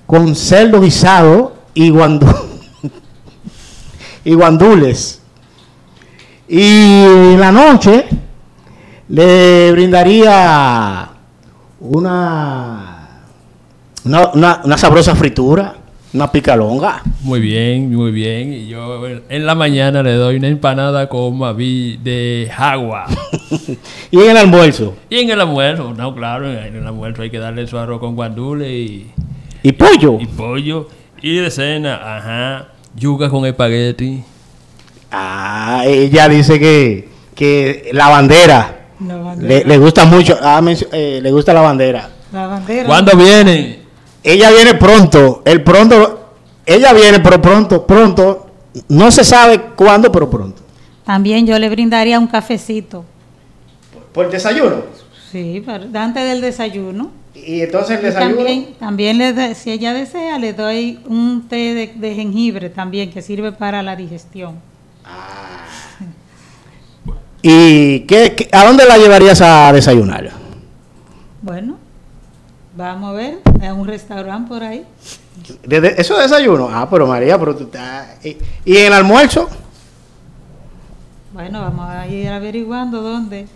con cerdo guisado y, y guandules. Y en la noche le brindaría una, una, una- una sabrosa fritura, una picalonga. Muy bien, muy bien. Y yo en la mañana le doy una empanada con maví de agua. Y en el almuerzo. Y en el almuerzo, no, claro, en el almuerzo hay que darle su arroz con guandule y... ¿Y pollo? Y pollo. Y de cena, ajá, yuca con espagueti. Ah, ella dice que, que la bandera. Le, le gusta mucho, ah, eh, le gusta la bandera. La bandera. ¿Cuándo viene? Ella viene pronto, el pronto, ella viene pero pronto, pronto, no se sabe cuándo, pero pronto. También yo le brindaría un cafecito. ¿Por el desayuno? Sí, antes del desayuno. Y entonces el desayuno. También, también le da- si ella desea, le doy un té de, de jengibre también que sirve para la digestión. ¿Y qué, qué- a dónde la llevarías a desayunar? Bueno, vamos a ver, a un restaurante por ahí. Desde- ¿Eso es desayuno? Ah, pero María, pero tú estás... ¿Y, y en el almuerzo? Bueno, vamos a ir averiguando dónde.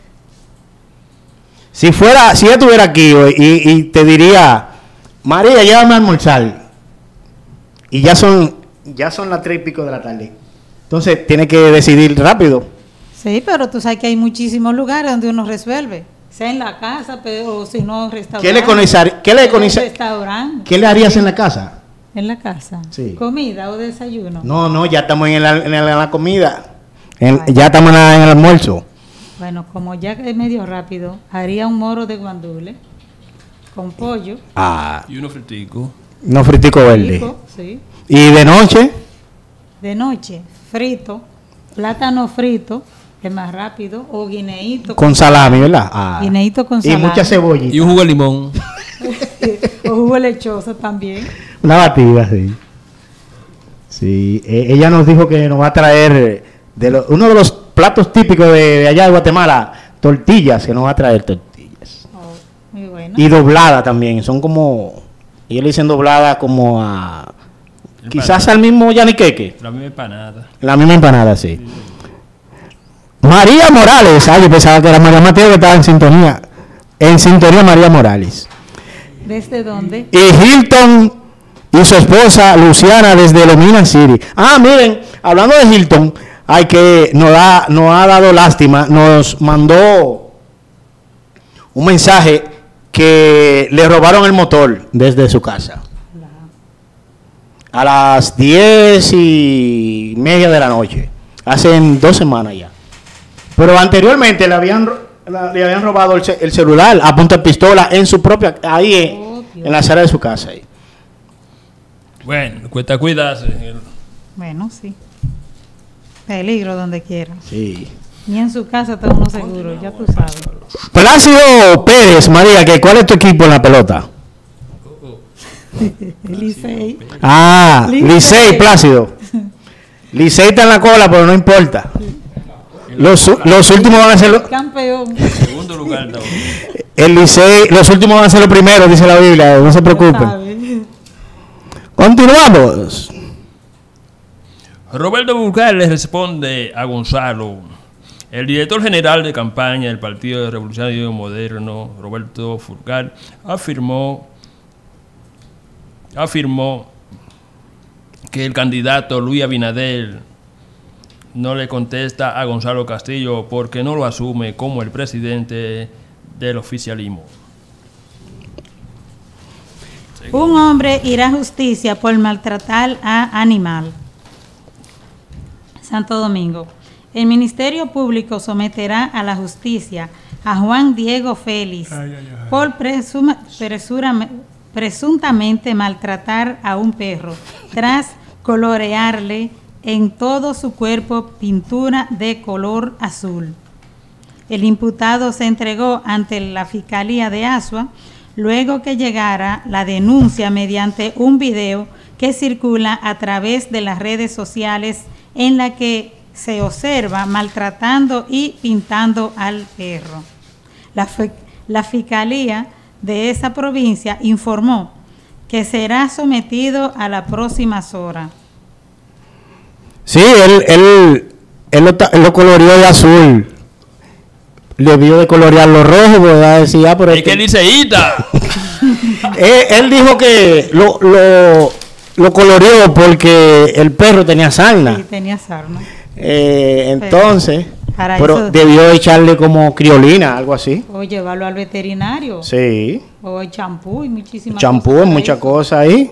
Si fuera, si ella estuviera aquí hoy y, y te diría, María, llévame a almorzar. Y ya son, ya son las tres y pico de la tarde. Entonces tiene que decidir rápido. Sí, pero tú sabes que hay muchísimos lugares donde uno resuelve. Sea en la casa, pero o si no, restaurante. ¿Qué le qué le. ¿Qué le harías en la casa? En la casa. Sí. Comida o desayuno. No, no, ya estamos en la, en la- en la comida. En- ya estamos en, la- en el almuerzo. Bueno, como ya es medio rápido, haría un moro de guandule con pollo. Ah, Y uno fritico. no fritico verde. Sí. Y de noche, De noche, frito, plátano frito, que es más rápido, o guineíto. con salami, ¿verdad? Ah. Guineíto con Y salami. mucha cebolla. Y un jugo de limón. o jugo lechoso también. Una batida, sí. Sí, e- ella nos dijo que nos va a traer de lo- uno de los platos típicos de, de allá de Guatemala, tortillas, que nos va a traer tortillas. Muy bueno. Y doblada también, son como, ellos le dicen doblada como a, quizás al mismo yaniqueque, La misma empanada. la misma empanada, sí. María Morales, ay, yo pensaba que era María Mateo que estaba en sintonía. En sintonía María Morales. ¿Desde dónde? Y Hilton y su esposa Luciana desde Lomina City. Ah, miren, hablando de Hilton, hay que nos, da, nos ha dado lástima, nos mandó un mensaje que le robaron el motor desde su casa. A las diez y media de la noche. Hace dos semanas ya. Pero anteriormente le habían, le habían robado el, ce- el celular a punta de pistola en su propia, ahí en, en la sala de su casa. ahí. Bueno, cuesta cuidarse. Bueno, sí. Peligro donde quiera. Sí. Ni en su casa está uno seguro, ya tú sabes. Plácido Pérez, María, que ¿cuál es tu equipo en la pelota? Licey. Ah, Licey. Plácido. Licey está en la cola, pero no importa. Los, últimos van a ser los, Campeón. Segundo lugar. está. el Licey, los últimos van a ser los primeros, dice la Biblia, no se preocupen. Continuamos. Roberto Burcal le responde a Gonzalo. El director general de campaña del Partido Revolucionario Moderno, Roberto Furcal, afirmó, afirmó que el candidato Luis Abinader no le contesta a Gonzalo Castillo porque no lo asume como el presidente del oficialismo. Un hombre irá a justicia por maltratar a animal. Santo Domingo. El Ministerio Público someterá a la justicia a Juan Diego Félix por presuma- presura- presuntamente maltratar a un perro tras colorearle en todo su cuerpo pintura de color azul. El imputado se entregó ante la Fiscalía de Asua luego que llegara la denuncia mediante un video que circula a través de las redes sociales en la que se observa maltratando y pintando al perro. La, la Fiscalía de esa provincia informó que será sometido a las próximas horas. Sí, él, él, él lo, él lo coloreó de azul. Le vio de colorearlo rojo, ¿verdad? Decía, pero Es que liceíta. Eh, él dijo que lo, lo, lo coloreó porque el perro tenía sarna. Sí, tenía sarna. Eh, entonces, Para pero eso- debió echarle como criolina, algo así. O llevarlo al veterinario. Sí, O el champú y muchísimas champú, cosas para muchas eso. cosas ahí.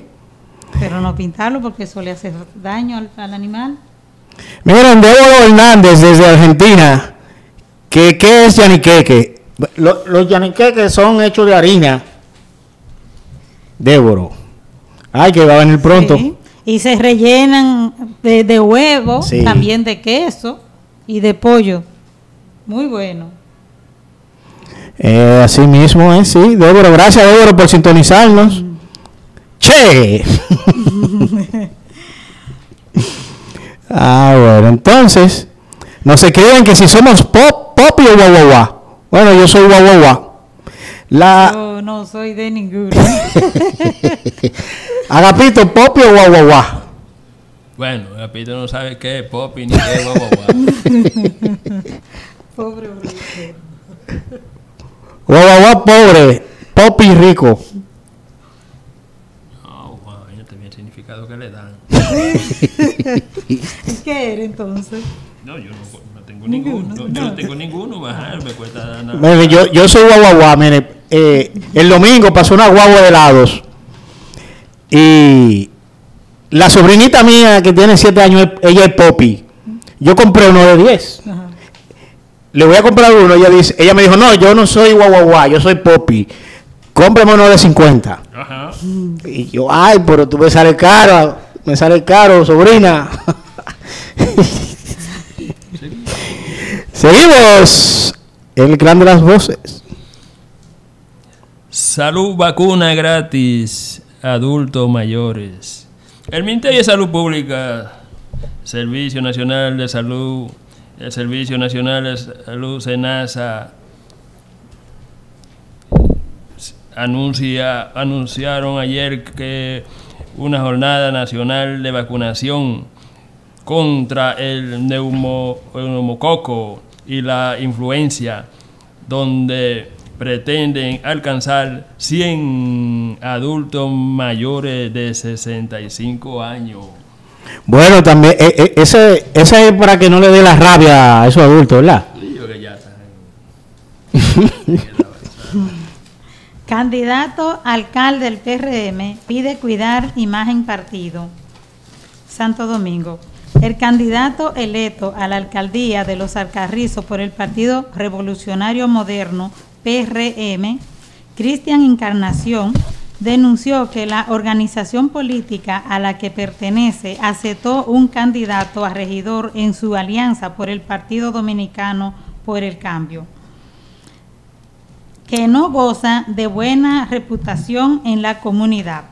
Pero no pintarlo porque eso le hace daño al, al animal. Miren, Débora Hernández desde Argentina. que ¿Qué es yaniqueque? Lo- los yaniqueques son hechos de harina. Débora. Ay, que va a venir pronto. Sí. Y se rellenan de, de huevo, Sí. también de queso y de pollo. Muy bueno. Eh, así mismo es, sí. Débora, gracias Débora por sintonizarnos. Che. ah, bueno, entonces, nos escriben que si somos pop, popi o guaguaguá. Bueno, yo soy guaguaguá. La Yo no soy de ninguno. Agapito, popi o guaguaguá. Bueno, Agapito no sabe qué es popi ni qué es guaguaguá. Pobre hombre. Guaguaguá pobre, popi rico. No, Juan, yo te vi el significado que le dan. ¿Qué era entonces? No, yo no, no tengo ninguno. No, yo no tengo ninguno, bajar, me cuesta nada. Mire, yo, yo soy guaguaguá, mire, eh, el domingo pasó una guagua de helados y la sobrinita mía que tiene 7 años, ella es Poppy. Yo compré uno de 10. Le voy a comprar uno, ella dice, ella me dijo, no, yo no soy guaguaguá, yo soy Poppy. Cómprame uno de 50. Ajá. Y yo, ay, pero tú me sale caro, me sale caro, sobrina. Seguimos. El clan de las voces. Salud vacuna gratis, adultos mayores. El Ministerio de Salud Pública, Servicio Nacional de Salud, el Servicio Nacional de Salud SENASA, anuncia, anunciaron ayer que una jornada nacional de vacunación contra el neumo- el neumococo y la influencia, donde pretenden alcanzar 100 adultos mayores de 65 años. Bueno, también, eh, eh, ese, ese es para que no le dé la rabia a esos adultos, ¿verdad? Digo que ya está. Candidato alcalde del PRM pide cuidar imagen partido. Santo Domingo. El candidato electo a la alcaldía de los Alcarrizos por el Partido Revolucionario Moderno, PRM, Cristian Encarnación, denunció que la organización política a la que pertenece aceptó un candidato a regidor en su alianza por el Partido Dominicano por el Cambio que no goza de buena reputación en la comunidad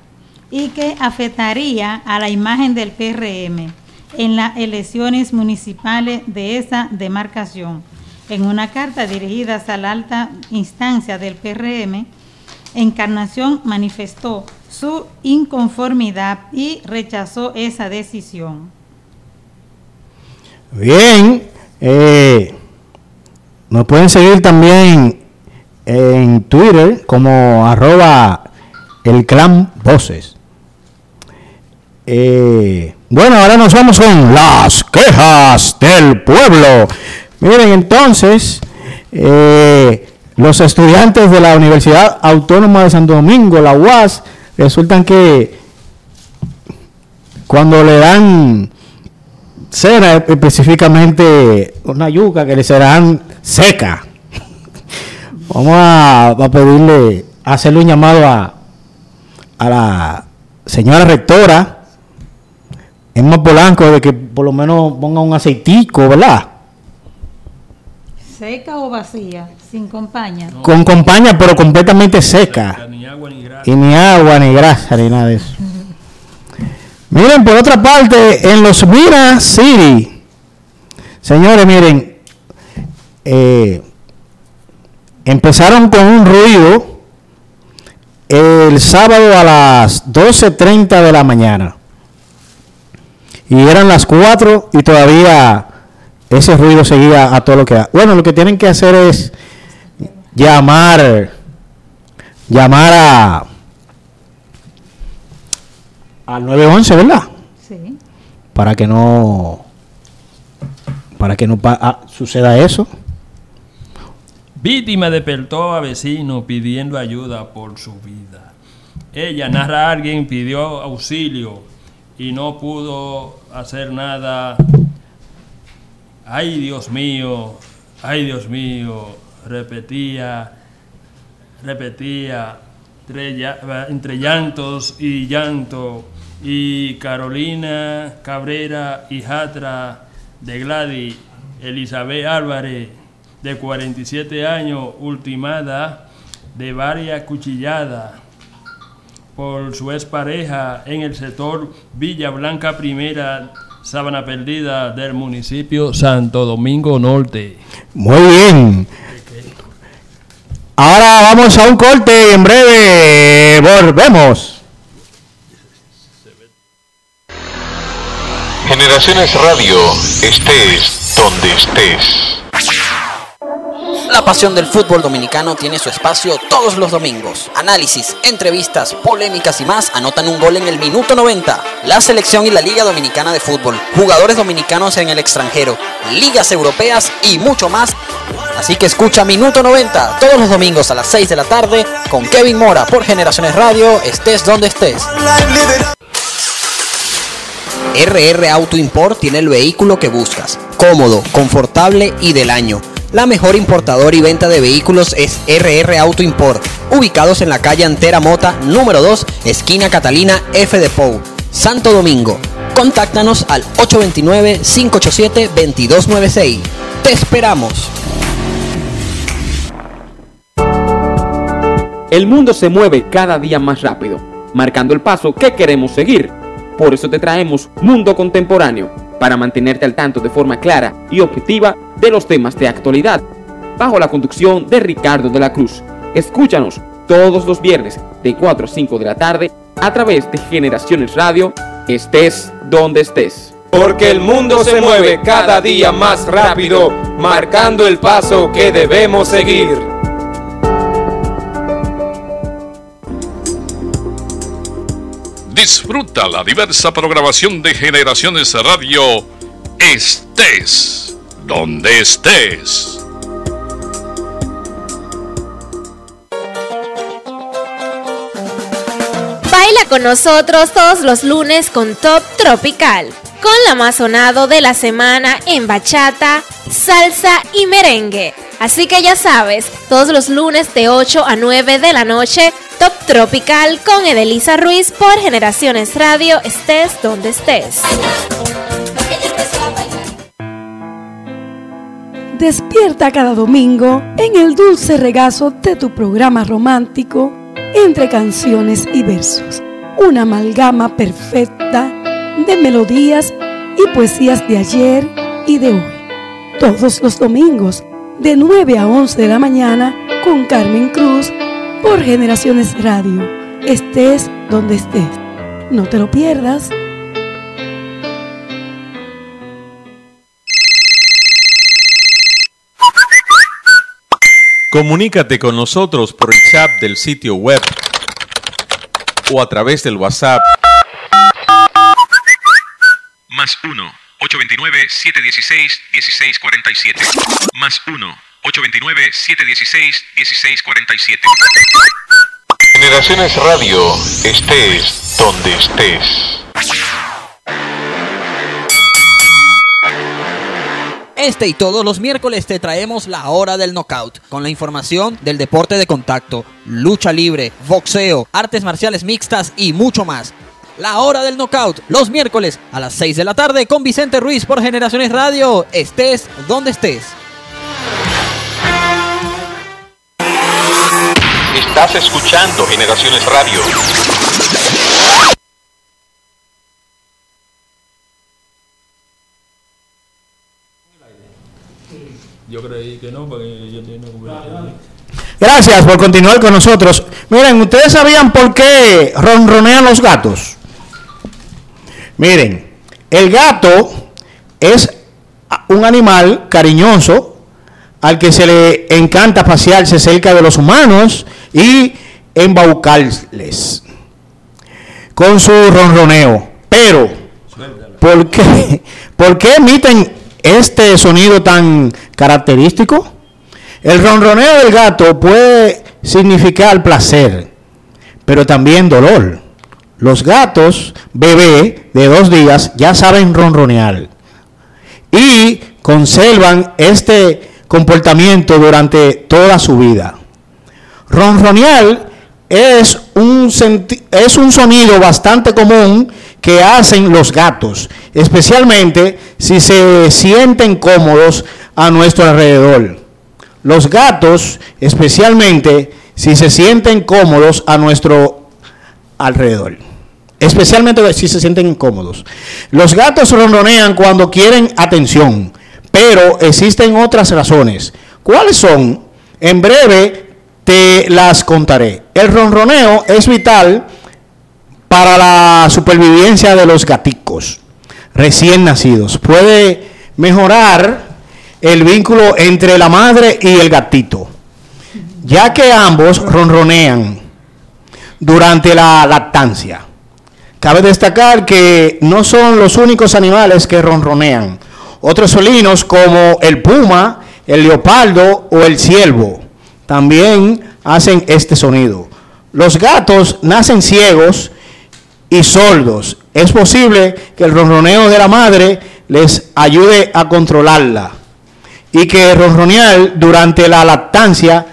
y que afectaría a la imagen del PRM en las elecciones municipales de esa demarcación. En una carta dirigida a la alta instancia del PRM, Encarnación manifestó su inconformidad y rechazó esa decisión. Bien. Eh, nos pueden seguir también en Twitter como arroba el clan voces. Eh, Bueno, ahora nos vamos con las quejas del pueblo. Miren, entonces, eh, los estudiantes de la Universidad Autónoma de Santo Domingo, la UAS, resultan que cuando le dan cena, específicamente una yuca que le serán seca, vamos a, pedirle, hacerle un llamado a, a la señora rectora, Emma Polanco, de que por lo menos ponga un aceitico, ¿verdad? ¿Seca o vacía? Sin compañía. Con compañía, pero completamente seca. Ni agua ni grasa. Y ni agua, ni grasa, ni nada de eso. Miren, por otra parte, en los Mira City, señores, miren, eh, empezaron con un ruido el sábado a las 12.30 de la mañana. Y eran las 4 y todavía ese ruido seguía a todo lo que da. Bueno, lo que tienen que hacer es llamar, llamar a al 911, ¿verdad? Sí. Para que no para que no pa- ah, suceda eso. Víctima despertó a vecino pidiendo ayuda por su vida. Ella narra a alguien pidió auxilio y no pudo hacer nada. Ay Dios mío, ay Dios mío, repetía, repetía entre, llantos y llanto. Y Carolina Cabrera, hijatra de Gladys Elizabeth Álvarez, de 47 años, ultimada de varias cuchilladas por su expareja en el sector Villa Blanca Primera, Sábana Perdida del municipio Santo Domingo Norte. Muy bien. Ahora vamos a un corte y en breve volvemos. Generaciones Radio, estés donde estés. La pasión del fútbol dominicano tiene su espacio todos los domingos. Análisis, entrevistas, polémicas y más anotan un gol en el minuto 90. La selección y la Liga Dominicana de Fútbol, jugadores dominicanos en el extranjero, ligas europeas y mucho más. Así que escucha Minuto 90 todos los domingos a las 6 de la tarde con Kevin Mora por Generaciones Radio, estés donde estés. RR Auto Import tiene el vehículo que buscas. Cómodo, confortable y del año. La mejor importadora y venta de vehículos es RR Auto Import, ubicados en la calle Antera Mota, número 2, esquina Catalina F de Pou, Santo Domingo. Contáctanos al 829-587-2296. Te esperamos. El mundo se mueve cada día más rápido, marcando el paso que queremos seguir. Por eso te traemos Mundo Contemporáneo, para mantenerte al tanto de forma clara y objetiva de los temas de actualidad, bajo la conducción de Ricardo de la Cruz. Escúchanos todos los viernes de 4 a 5 de la tarde a través de Generaciones Radio, estés donde estés. Porque el mundo se mueve cada día más rápido, marcando el paso que debemos seguir. Disfruta la diversa programación de Generaciones Radio. Estés donde estés. Baila con nosotros todos los lunes con Top Tropical, con la más sonado de la semana en bachata, salsa y merengue. Así que ya sabes, todos los lunes de 8 a 9 de la noche, Top Tropical con Edelisa Ruiz por Generaciones Radio, estés donde estés. Despierta cada domingo en el dulce regazo de tu programa romántico entre canciones y versos. Una amalgama perfecta de melodías y poesías de ayer y de hoy. Todos los domingos de 9 a 11 de la mañana con Carmen Cruz por Generaciones Radio. Estés donde estés. No te lo pierdas. Comunícate con nosotros por el chat del sitio web o a través del WhatsApp Más 1-829-716-1647. Más 1-829-716-1647. Generaciones Radio, estés donde estés. Este y todos los miércoles te traemos la hora del knockout, con la información del deporte de contacto, lucha libre, boxeo, artes marciales mixtas y mucho más. La hora del knockout, los miércoles a las 6 de la tarde con Vicente Ruiz por Generaciones Radio, estés donde estés. Estás escuchando Generaciones Radio. Yo creí que no, porque yo tenía. Gracias por continuar con nosotros. Miren, ¿ustedes sabían por qué ronronean los gatos? Miren, el gato es un animal cariñoso al que se le encanta pasearse cerca de los humanos y embaucarles con su ronroneo. Pero, ¿por qué, ¿por qué emiten este sonido tan característico? El ronroneo del gato puede significar placer, pero también dolor. Los gatos bebé de dos días ya saben ronronear y conservan este comportamiento durante toda su vida. Ronronear es un, es un sonido bastante común que hacen los gatos, especialmente si se sienten cómodos a nuestro alrededor. Los gatos, especialmente si se sienten cómodos a nuestro alrededor. Especialmente si se sienten incómodos. Los gatos ronronean cuando quieren atención, pero existen otras razones. ¿Cuáles son? En breve te las contaré. El ronroneo es vital para la supervivencia de los gaticos recién nacidos. Puede mejorar el vínculo entre la madre y el gatito, ya que ambos ronronean durante la lactancia. Cabe destacar que no son los únicos animales que ronronean. Otros felinos como el puma, el leopardo o el ciervo también hacen este sonido. Los gatos nacen ciegos y sordos. Es posible que el ronroneo de la madre les ayude a controlarla y que ronronear durante la lactancia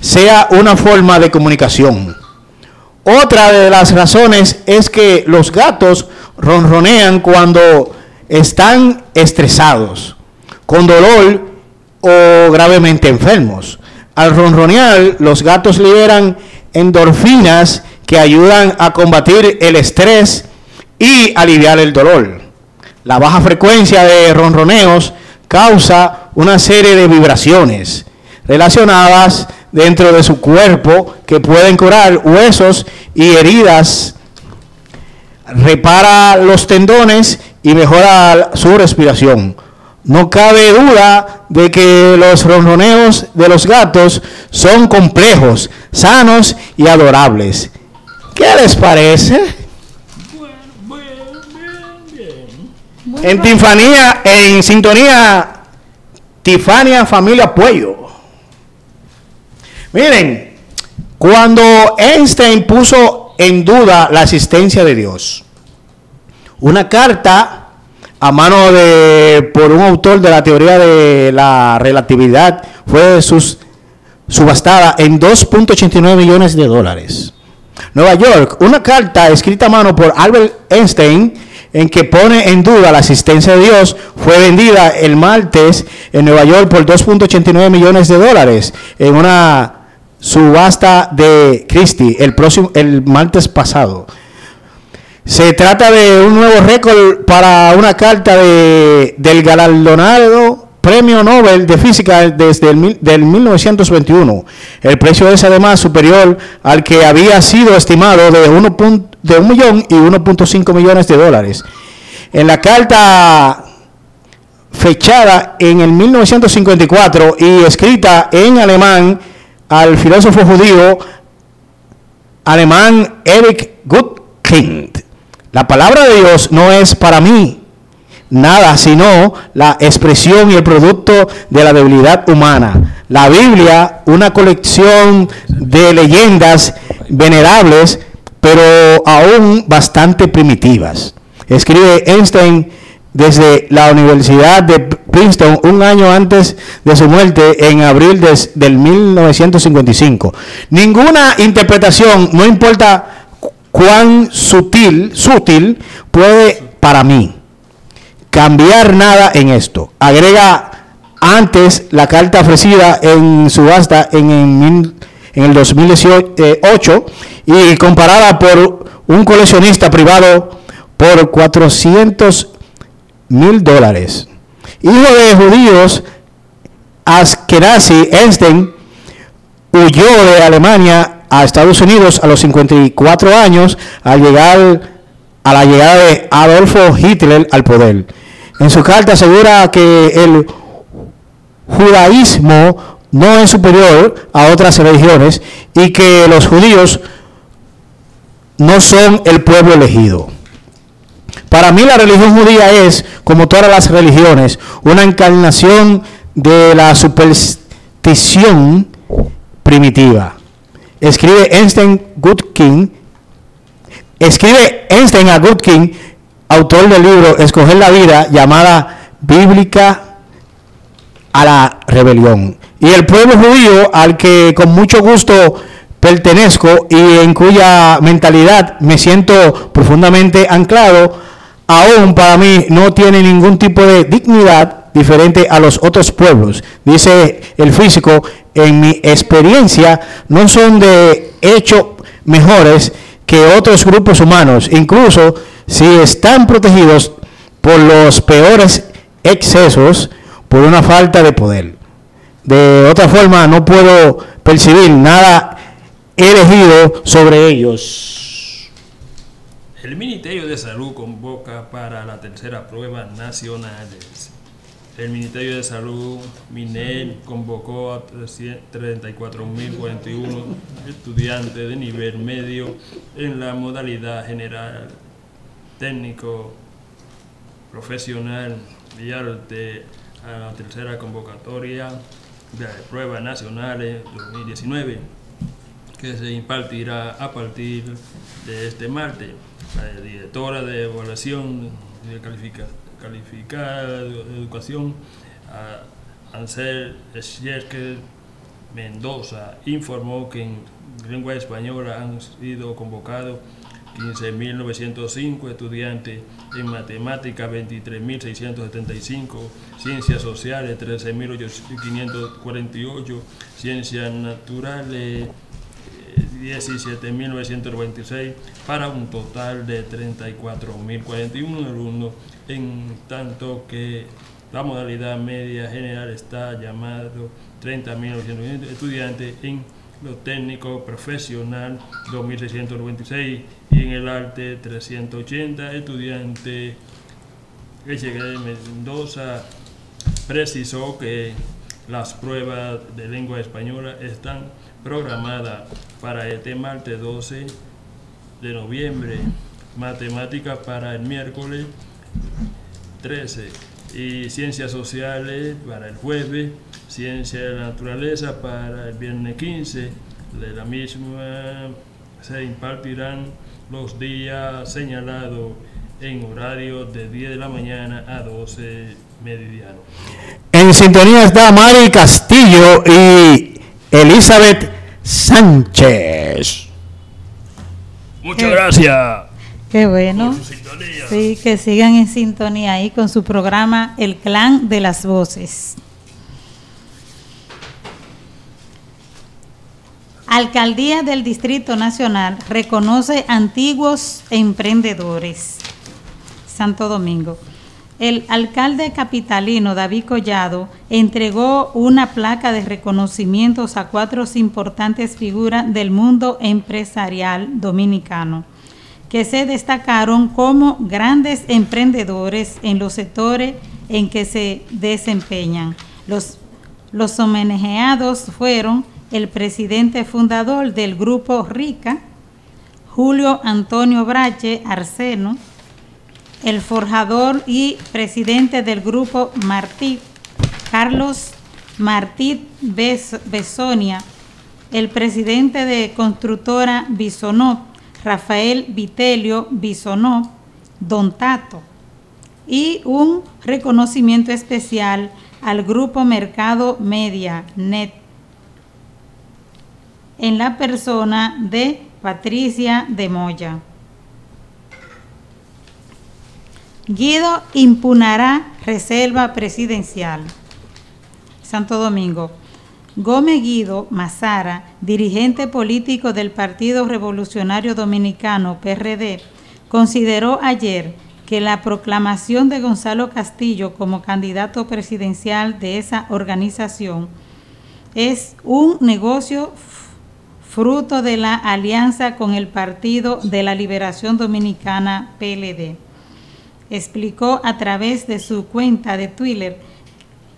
sea una forma de comunicación. Otra de las razones es que los gatos ronronean cuando están estresados, con dolor o gravemente enfermos. Al ronronear, los gatos liberan endorfinas que ayudan a combatir el estrés y aliviar el dolor. La baja frecuencia de ronroneos causa una serie de vibraciones relacionadas dentro de su cuerpo que pueden curar huesos y heridas, repara los tendones y mejora su respiración. No cabe duda de que los ronroneos de los gatos son complejos, sanos y adorables. ¿Qué les parece? En Tinfanía, en sintonía, Tifania Familia Puello. Miren, cuando Einstein puso en duda la existencia de Dios, una carta a mano de por un autor de la teoría de la relatividad fue subastada en 2.89 millones de dólares. Nueva York, una carta escrita a mano por Albert Einstein en que pone en duda la existencia de Dios fue vendida el martes en Nueva York por 2.89 millones de dólares en una subasta de Christie el próximo el martes pasado. Se trata de un nuevo récord para una carta de, del galardonado Premio Nobel de Física desde el del 1921. El precio es además superior al que había sido estimado de, uno pun- de un millón y 1.5 millones de dólares. En la carta fechada en el 1954 y escrita en alemán al filósofo judío alemán Eric Gutkind. La palabra de Dios no es para mí, nada sino la expresión y el producto de la debilidad humana. La Biblia, una colección de leyendas venerables, pero aún bastante primitivas. Escribe Einstein desde la Universidad de Princeton un año antes de su muerte en abril des- del 1955. Ninguna interpretación, no importa cu- cuán sutil, sutil, puede para mí cambiar nada en esto. Agrega antes la carta ofrecida en subasta en, en el 2018 y comparada por un coleccionista privado por 400 mil dólares. Hijo de judíos, Askenazi Einstein huyó de Alemania a Estados Unidos a los 54 años al llegar a la llegada de Adolfo Hitler al poder. En su carta asegura que el judaísmo no es superior a otras religiones y que los judíos no son el pueblo elegido. Para mí la religión judía es, como todas las religiones, una encarnación de la superstición primitiva. Escribe Einstein Goodkin, escribe Einstein a Goodkin, autor del libro Escoger la vida, llamada Bíblica a la rebelión. Y el pueblo judío, al que con mucho gusto pertenezco y en cuya mentalidad me siento profundamente anclado, aún para mí no tiene ningún tipo de dignidad diferente a los otros pueblos. Dice el físico, en mi experiencia no son de hecho mejores que otros grupos humanos, incluso si están protegidos por los peores excesos, por una falta de poder. De otra forma, no puedo percibir nada elegido sobre ellos. El Ministerio de Salud convoca para la tercera prueba nacionales. El Ministerio de Salud, MINEL, convocó a 34.041 estudiantes de nivel medio en la modalidad general, técnico, profesional y arte a la tercera convocatoria de pruebas nacionales 2019 que se impartirá a partir de este martes. La directora de evaluación de califica- calificada de educación, Ansel Schierker Mendoza, informó que en lengua española han sido convocados 15.905 estudiantes, en matemáticas 23.675, ciencias sociales 13.548, ciencias naturales eh, 17.996 para un total de 34.041 alumnos, en tanto que la modalidad media general está llamado 30.990 estudiantes en lo técnico profesional 2.696 y en el arte 380 estudiantes. Echegaray Mendoza precisó que las pruebas de lengua española están programadas para este martes 12 de noviembre, matemáticas para el miércoles 13 y ciencias sociales para el jueves, ciencia de la naturaleza para el viernes 15. De la misma se impartirán los días señalados en horario de 10 de la mañana a 12 meridiano. En sintonía está Mari Castillo y Elizabeth Sánchez. Muchas gracias. Qué bueno. Sí, que sigan en sintonía ahí con su programa El Clan de las Voces. Alcaldía del Distrito Nacional reconoce antiguos emprendedores. Santo Domingo. El alcalde capitalino David Collado entregó una placa de reconocimientos a cuatro importantes figuras del mundo empresarial dominicano que se destacaron como grandes emprendedores en los sectores en que se desempeñan. Los, homenajeados fueron el presidente fundador del grupo RICA, Julio Antonio Brache Arseno, el forjador y presidente del grupo Martí, Carlos Martí Bes- Besonia, el presidente de constructora Bisonó, Rafael Vitelio Bisonó, Don Tato, y un reconocimiento especial al grupo Mercado Media Net en la persona de Patricia de Moya. Guido impugnará reserva presidencial. Santo Domingo. Gómez Guido Mazara, dirigente político del Partido Revolucionario Dominicano, PRD, consideró ayer que la proclamación de Gonzalo Castillo como candidato presidencial de esa organización es un negocio fruto de la alianza con el Partido de la Liberación Dominicana, PLD. Explicó a través de su cuenta de Twitter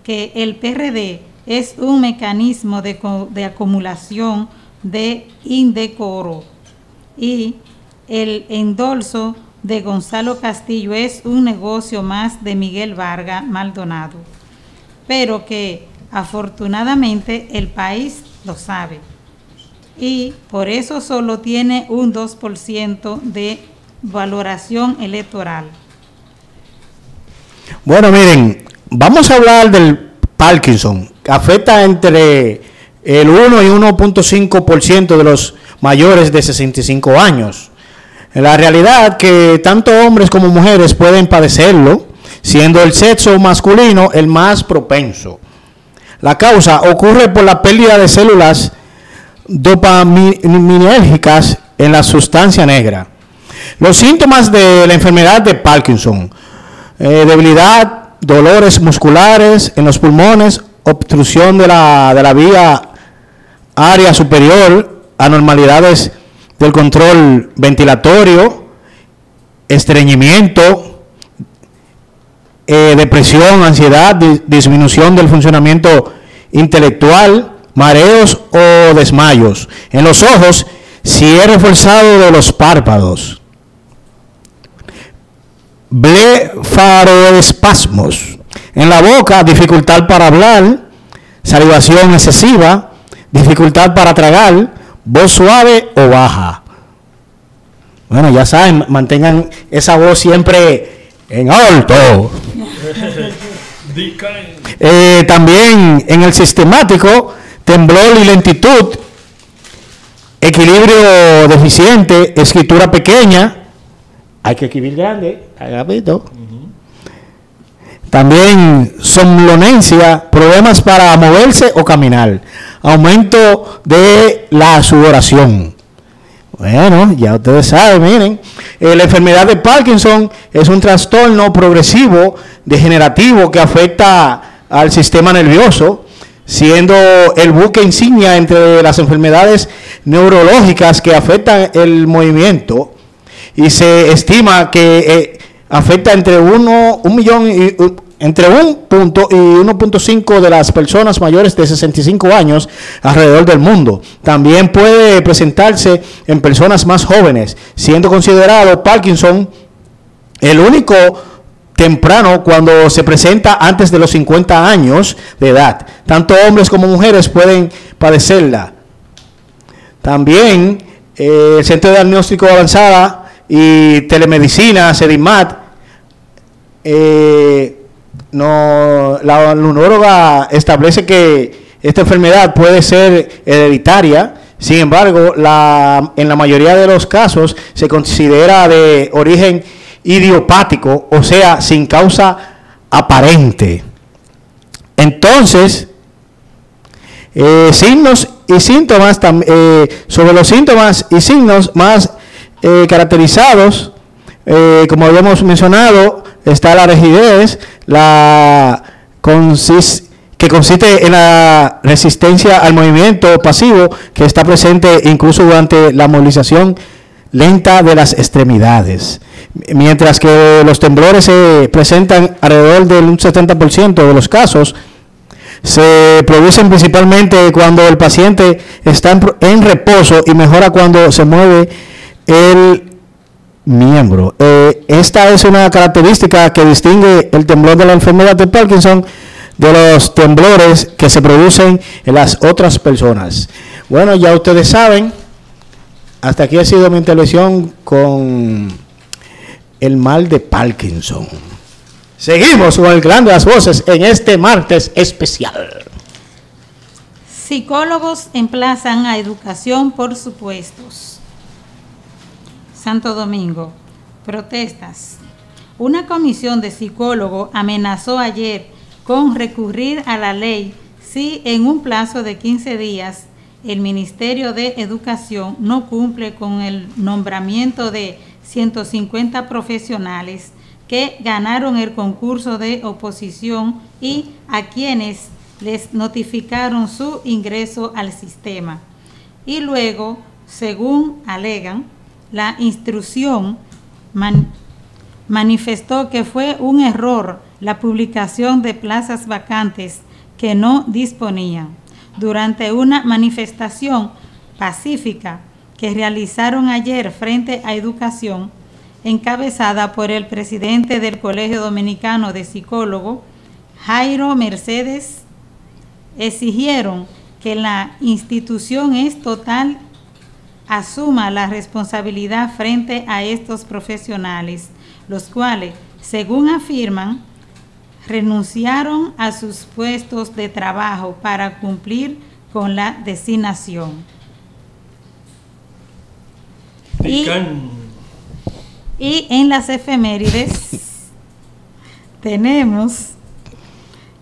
que el PRD es un mecanismo de, de acumulación de indecoro. Y el endorso de Gonzalo Castillo es un negocio más de Miguel Vargas Maldonado, pero que afortunadamente el país lo sabe. Y por eso solo tiene un 2% de valoración electoral. Bueno, miren, vamos a hablar del Parkinson. Afecta entre el 1 y 1.5% de los mayores de 65 años. La realidad que tanto hombres como mujeres pueden padecerlo, siendo el sexo masculino el más propenso. La causa ocurre por la pérdida de células dopaminérgicas en la sustancia negra. Los síntomas de la enfermedad de Parkinson, eh, debilidad, dolores musculares en los pulmones, obstrucción de la, de la vía área superior, anormalidades del control ventilatorio, estreñimiento, eh, depresión, ansiedad, di- disminución del funcionamiento intelectual, mareos o desmayos. En los ojos, cierre forzado de los párpados, blefaroespasmos. En la boca, dificultad para hablar, salivación excesiva, dificultad para tragar, voz suave o baja. Bueno, ya saben, mantengan esa voz siempre en alto. Eh, también en el sistemático, temblor y lentitud, equilibrio deficiente, escritura pequeña, hay que escribir grande, agapito. También somnolencia, problemas para moverse o caminar, aumento de la sudoración. Bueno, ya ustedes saben, miren, eh, la enfermedad de Parkinson es un trastorno progresivo degenerativo que afecta al sistema nervioso, siendo el buque insignia entre las enfermedades neurológicas que afectan el movimiento y se estima que eh, afecta entre uno, un millón y entre un punto y 1.5 de las personas mayores de 65 años alrededor del mundo. También puede presentarse en personas más jóvenes, siendo considerado Parkinson el único temprano cuando se presenta antes de los 50 años de edad. Tanto hombres como mujeres pueden padecerla. También eh, el Centro de Diagnóstico Avanzada y Telemedicina, CEDIMAT, eh, no, la neuróloga establece que esta enfermedad puede ser hereditaria, sin embargo, la, en la mayoría de los casos se considera de origen idiopático, o sea, sin causa aparente. Entonces, eh, signos y síntomas, eh, sobre los síntomas y signos más eh, caracterizados, eh, como habíamos mencionado, está la rigidez, la consis- que consiste en la resistencia al movimiento pasivo que está presente incluso durante la movilización lenta de las extremidades. Mientras que los temblores se presentan alrededor del un 70% de los casos, se producen principalmente cuando el paciente está en reposo y mejora cuando se mueve el miembro. Eh, esta es una característica que distingue el temblor de la enfermedad de Parkinson de los temblores que se producen en las otras personas. Bueno, ya ustedes saben, hasta aquí ha sido mi intervención con el mal de Parkinson. Seguimos con el de las voces en este martes especial. Psicólogos emplazan a educación por supuestos. Santo Domingo. Protestas. Una comisión de psicólogos amenazó ayer con recurrir a la ley si en un plazo de 15 días el Ministerio de Educación no cumple con el nombramiento de 150 profesionales que ganaron el concurso de oposición y a quienes les notificaron su ingreso al sistema. Y luego, según alegan, la instrucción manifestó que fue un error la publicación de plazas vacantes que no disponían. Durante una manifestación pacífica que realizaron ayer frente a Educación, encabezada por el presidente del Colegio Dominicano de Psicólogos, Jairo Mercedes, exigieron que la institución es total asuma la responsabilidad frente a estos profesionales, los cuales, según afirman, renunciaron a sus puestos de trabajo para cumplir con la designación. Y, y en las efemérides tenemos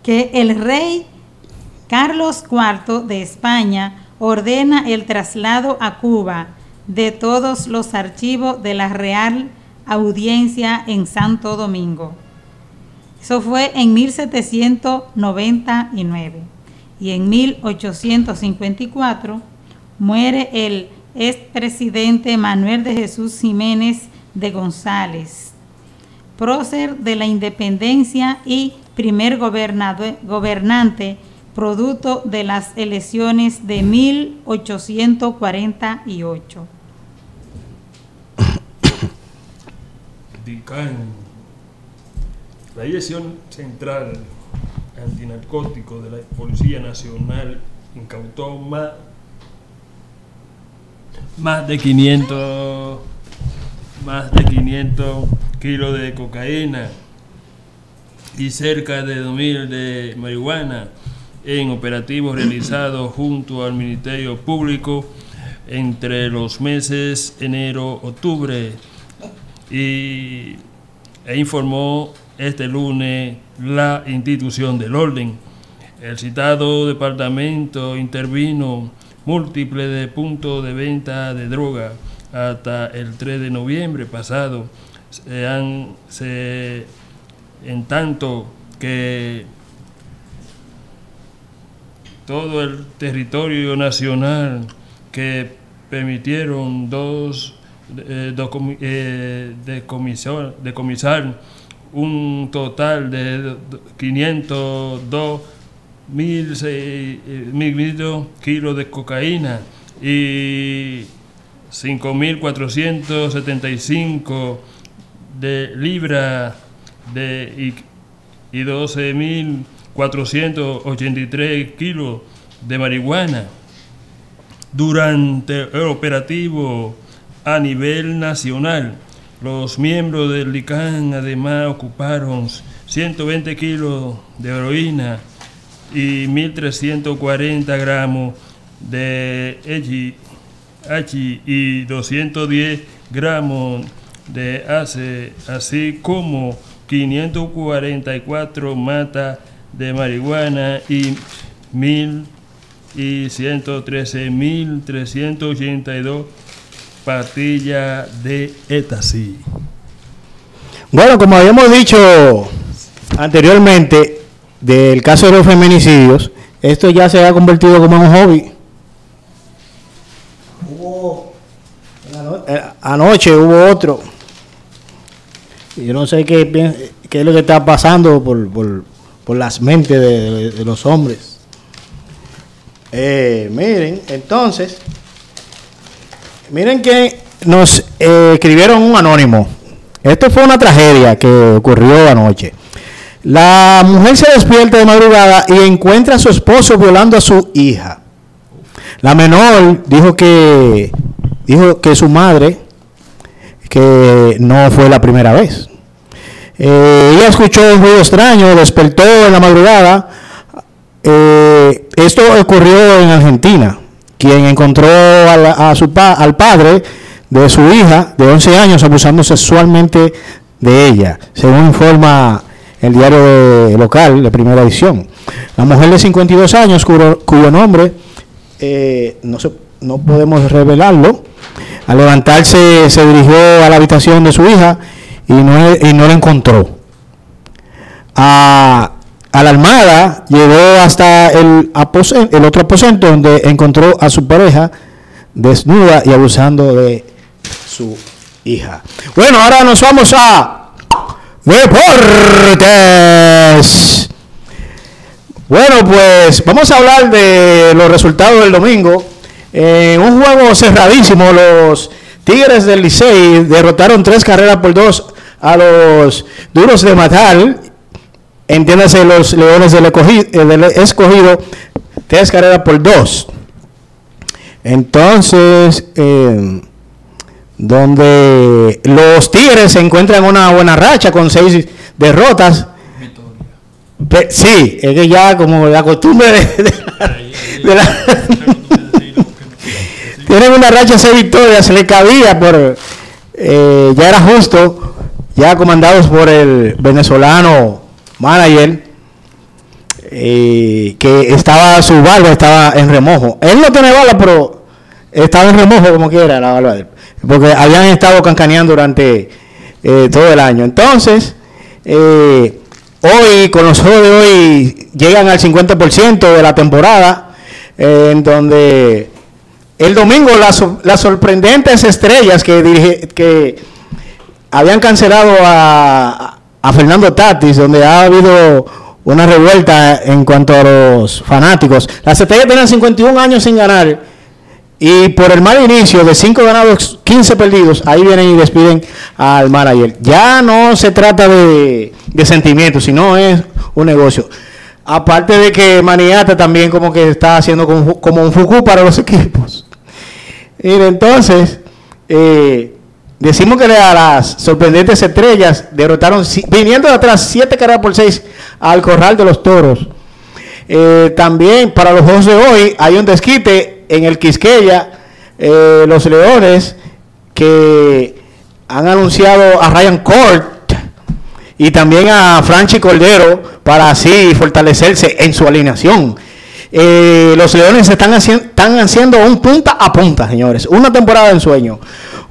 que el rey Carlos IV de España ordena el traslado a Cuba de todos los archivos de la Real Audiencia en Santo Domingo. Eso fue en 1799. Y en 1854 muere el expresidente Manuel de Jesús Jiménez de González, prócer de la independencia y primer gobernante producto de las elecciones de 1848. La Dirección Central Antinarcótico de la Policía Nacional incautó más, más de 500 más de 500 kilos de cocaína y cerca de 2.000 de marihuana en operativos realizados junto al Ministerio Público entre los meses enero-octubre y e informó este lunes la institución del orden. El citado departamento intervino múltiples de puntos de venta de droga hasta el 3 de noviembre pasado. Se en tanto que todo el territorio nacional que permitieron dos eh, eh, decomisar un total de 502 mil, mil kilos de cocaína y 5.475 de libra de, y, y 12.483 kilos de marihuana. Durante el operativo a nivel nacional, los miembros del LICAN además ocuparon 120 kilos de heroína y 1.340 gramos de H y 210 gramos de ACE, así como 544 matas de marihuana y 1.000 y 113.382 Patilla de Etasi. Bueno, como habíamos dicho anteriormente del caso de los feminicidios, esto ya se ha convertido como un hobby. Hubo, eh, anoche hubo otro. Yo no sé qué, qué es lo que está pasando por, por, las mentes de, los hombres. Eh, miren, entonces, Miren que nos eh, escribieron un anónimo. Esto fue una tragedia que ocurrió anoche. La mujer se despierta de madrugada y encuentra a su esposo violando a su hija. La menor dijo que dijo que su madre que no fue la primera vez. Eh, ella escuchó un ruido extraño, despertó en la madrugada. Eh, esto ocurrió en Argentina. Quien encontró a, la- a su pa- al padre de su hija de 11 años abusando sexualmente de ella, según informa el diario local de primera edición. La mujer de 52 años, cuyo, cuyo nombre eh, no, se- no podemos revelarlo, al levantarse se dirigió a la habitación de su hija y no, y no la encontró. A, la Armada llegó hasta el, aposen- el otro aposento donde encontró a su pareja desnuda y abusando de su hija. Bueno, ahora nos vamos a deportes. Bueno, pues vamos a hablar de los resultados del domingo. En un juego cerradísimo, los Tigres del Licey derrotaron tres carreras por dos a los Duros de Matar. Entiéndase, los Leones del del Escogido, tres carreras por dos. Entonces, eh, donde los Tigres se encuentran en una buena racha con seis derrotas. Sí, es que ya como la costumbre de, la- tienen una racha de seis victorias, se le cabía por eh, ya era justo, ya comandados por el venezolano manager eh, que estaba su barba estaba en remojo. Él no tiene bala, pero estaba en remojo como quiera la barba de él, porque habían estado cancaneando durante eh, todo el año. Entonces, eh, hoy, con los juegos de hoy, llegan al 50% de la temporada, eh, en donde el domingo las, las sorprendentes estrellas que, dirige- que habían cancelado a, Fernando Tatis, donde ha habido una revuelta en cuanto a los fanáticos. Las estrellas tenían 51 años sin ganar y por el mal inicio de 5 ganados, 15 perdidos, ahí vienen y despiden al manager. Ya no se trata de, sentimientos, sino es un negocio. Aparte de que Maniata también como que está haciendo como, como un fuku para los equipos. Y entonces, eh, decimos que a las sorprendentes estrellas derrotaron, viniendo de atrás, 7 carreras por 6 al corral de los toros. Eh, también para los juegos de hoy hay un desquite en el Quisqueya, eh, los Leones, que han anunciado a Ryan Court y también a Franchi Cordero para así fortalecerse en su alineación. Eh, los Leones están haciendo, están haciendo un punta a punta, señores. Una temporada de ensueño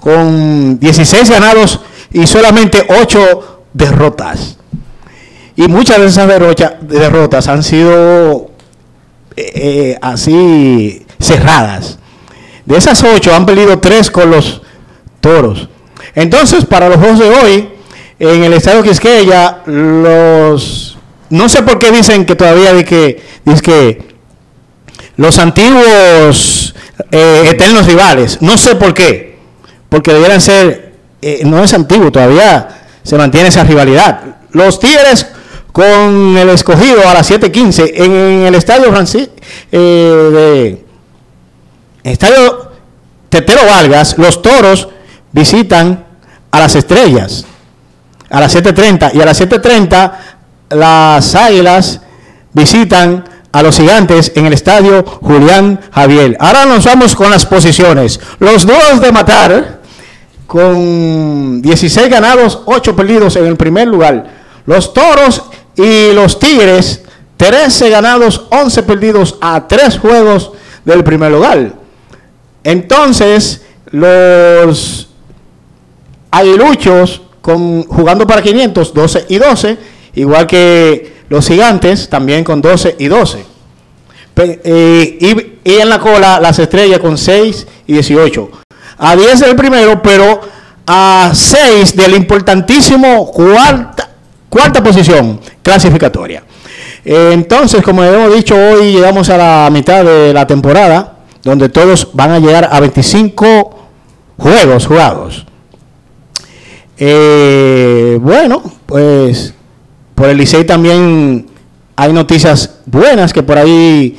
con 16 ganados y solamente 8 derrotas. Y muchas de esas derrotas han sido eh, eh, así cerradas. De esas 8 han perdido 3 con los toros. Entonces, para los juegos de hoy, en el estadio Quisqueya, los. No sé por qué dicen que todavía de que, dice que los antiguos eh, eternos rivales. No sé por qué. Porque debieran ser. eh, no es antiguo, todavía se mantiene esa rivalidad. Los Tigres con el escogido a las 7:15 en, el estadio Francis, eh, estadio Tetero Vargas. Los toros visitan a las estrellas a las 7:30 y a las 7:30 las águilas visitan a los gigantes en el estadio Julián Javier. Ahora nos vamos con las posiciones. Los dos de matar con 16 ganados, 8 perdidos en el primer lugar. Los toros y los tigres, 13 ganados, 11 perdidos a 3 juegos del primer lugar. Entonces, los aguiluchos con, jugando para 500, 12 y 12, igual que los gigantes, también con 12 y 12. Pe- eh, y, y en la cola las estrellas con 6 y 18. A 10 del primero, pero a 6 del importantísimo cuarta, cuarta posición clasificatoria. Eh, entonces, como hemos dicho, hoy llegamos a la mitad de la temporada, donde todos van a llegar a 25 juegos jugados. Eh, bueno, pues por el Licey también hay noticias buenas que por ahí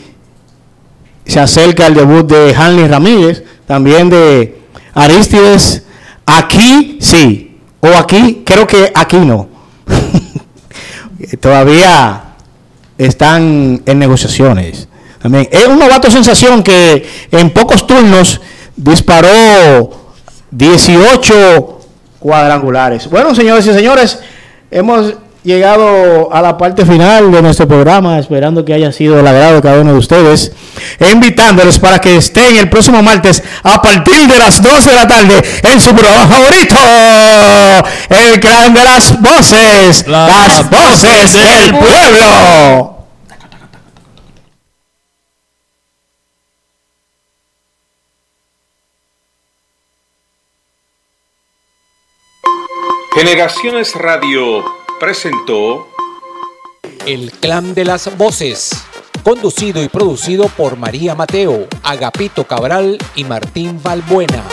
se acerca el debut de Hanley Ramírez, también de Aristides. Aquí sí, o aquí, creo que aquí no. Todavía están en negociaciones. También es un novato sensación que en pocos turnos disparó 18 cuadrangulares. Bueno, señores y señores, hemos llegado a la parte final de nuestro programa, esperando que haya sido el agrado de cada uno de ustedes, e invitándoles para que estén el próximo martes a partir de las 12 de la tarde en su programa favorito, el clan de las voces, las, voces del pueblo. Generaciones Radio presentó El Clan de las Voces, conducido y producido por María Mateo, Agapito Cabral y Martín Valbuena.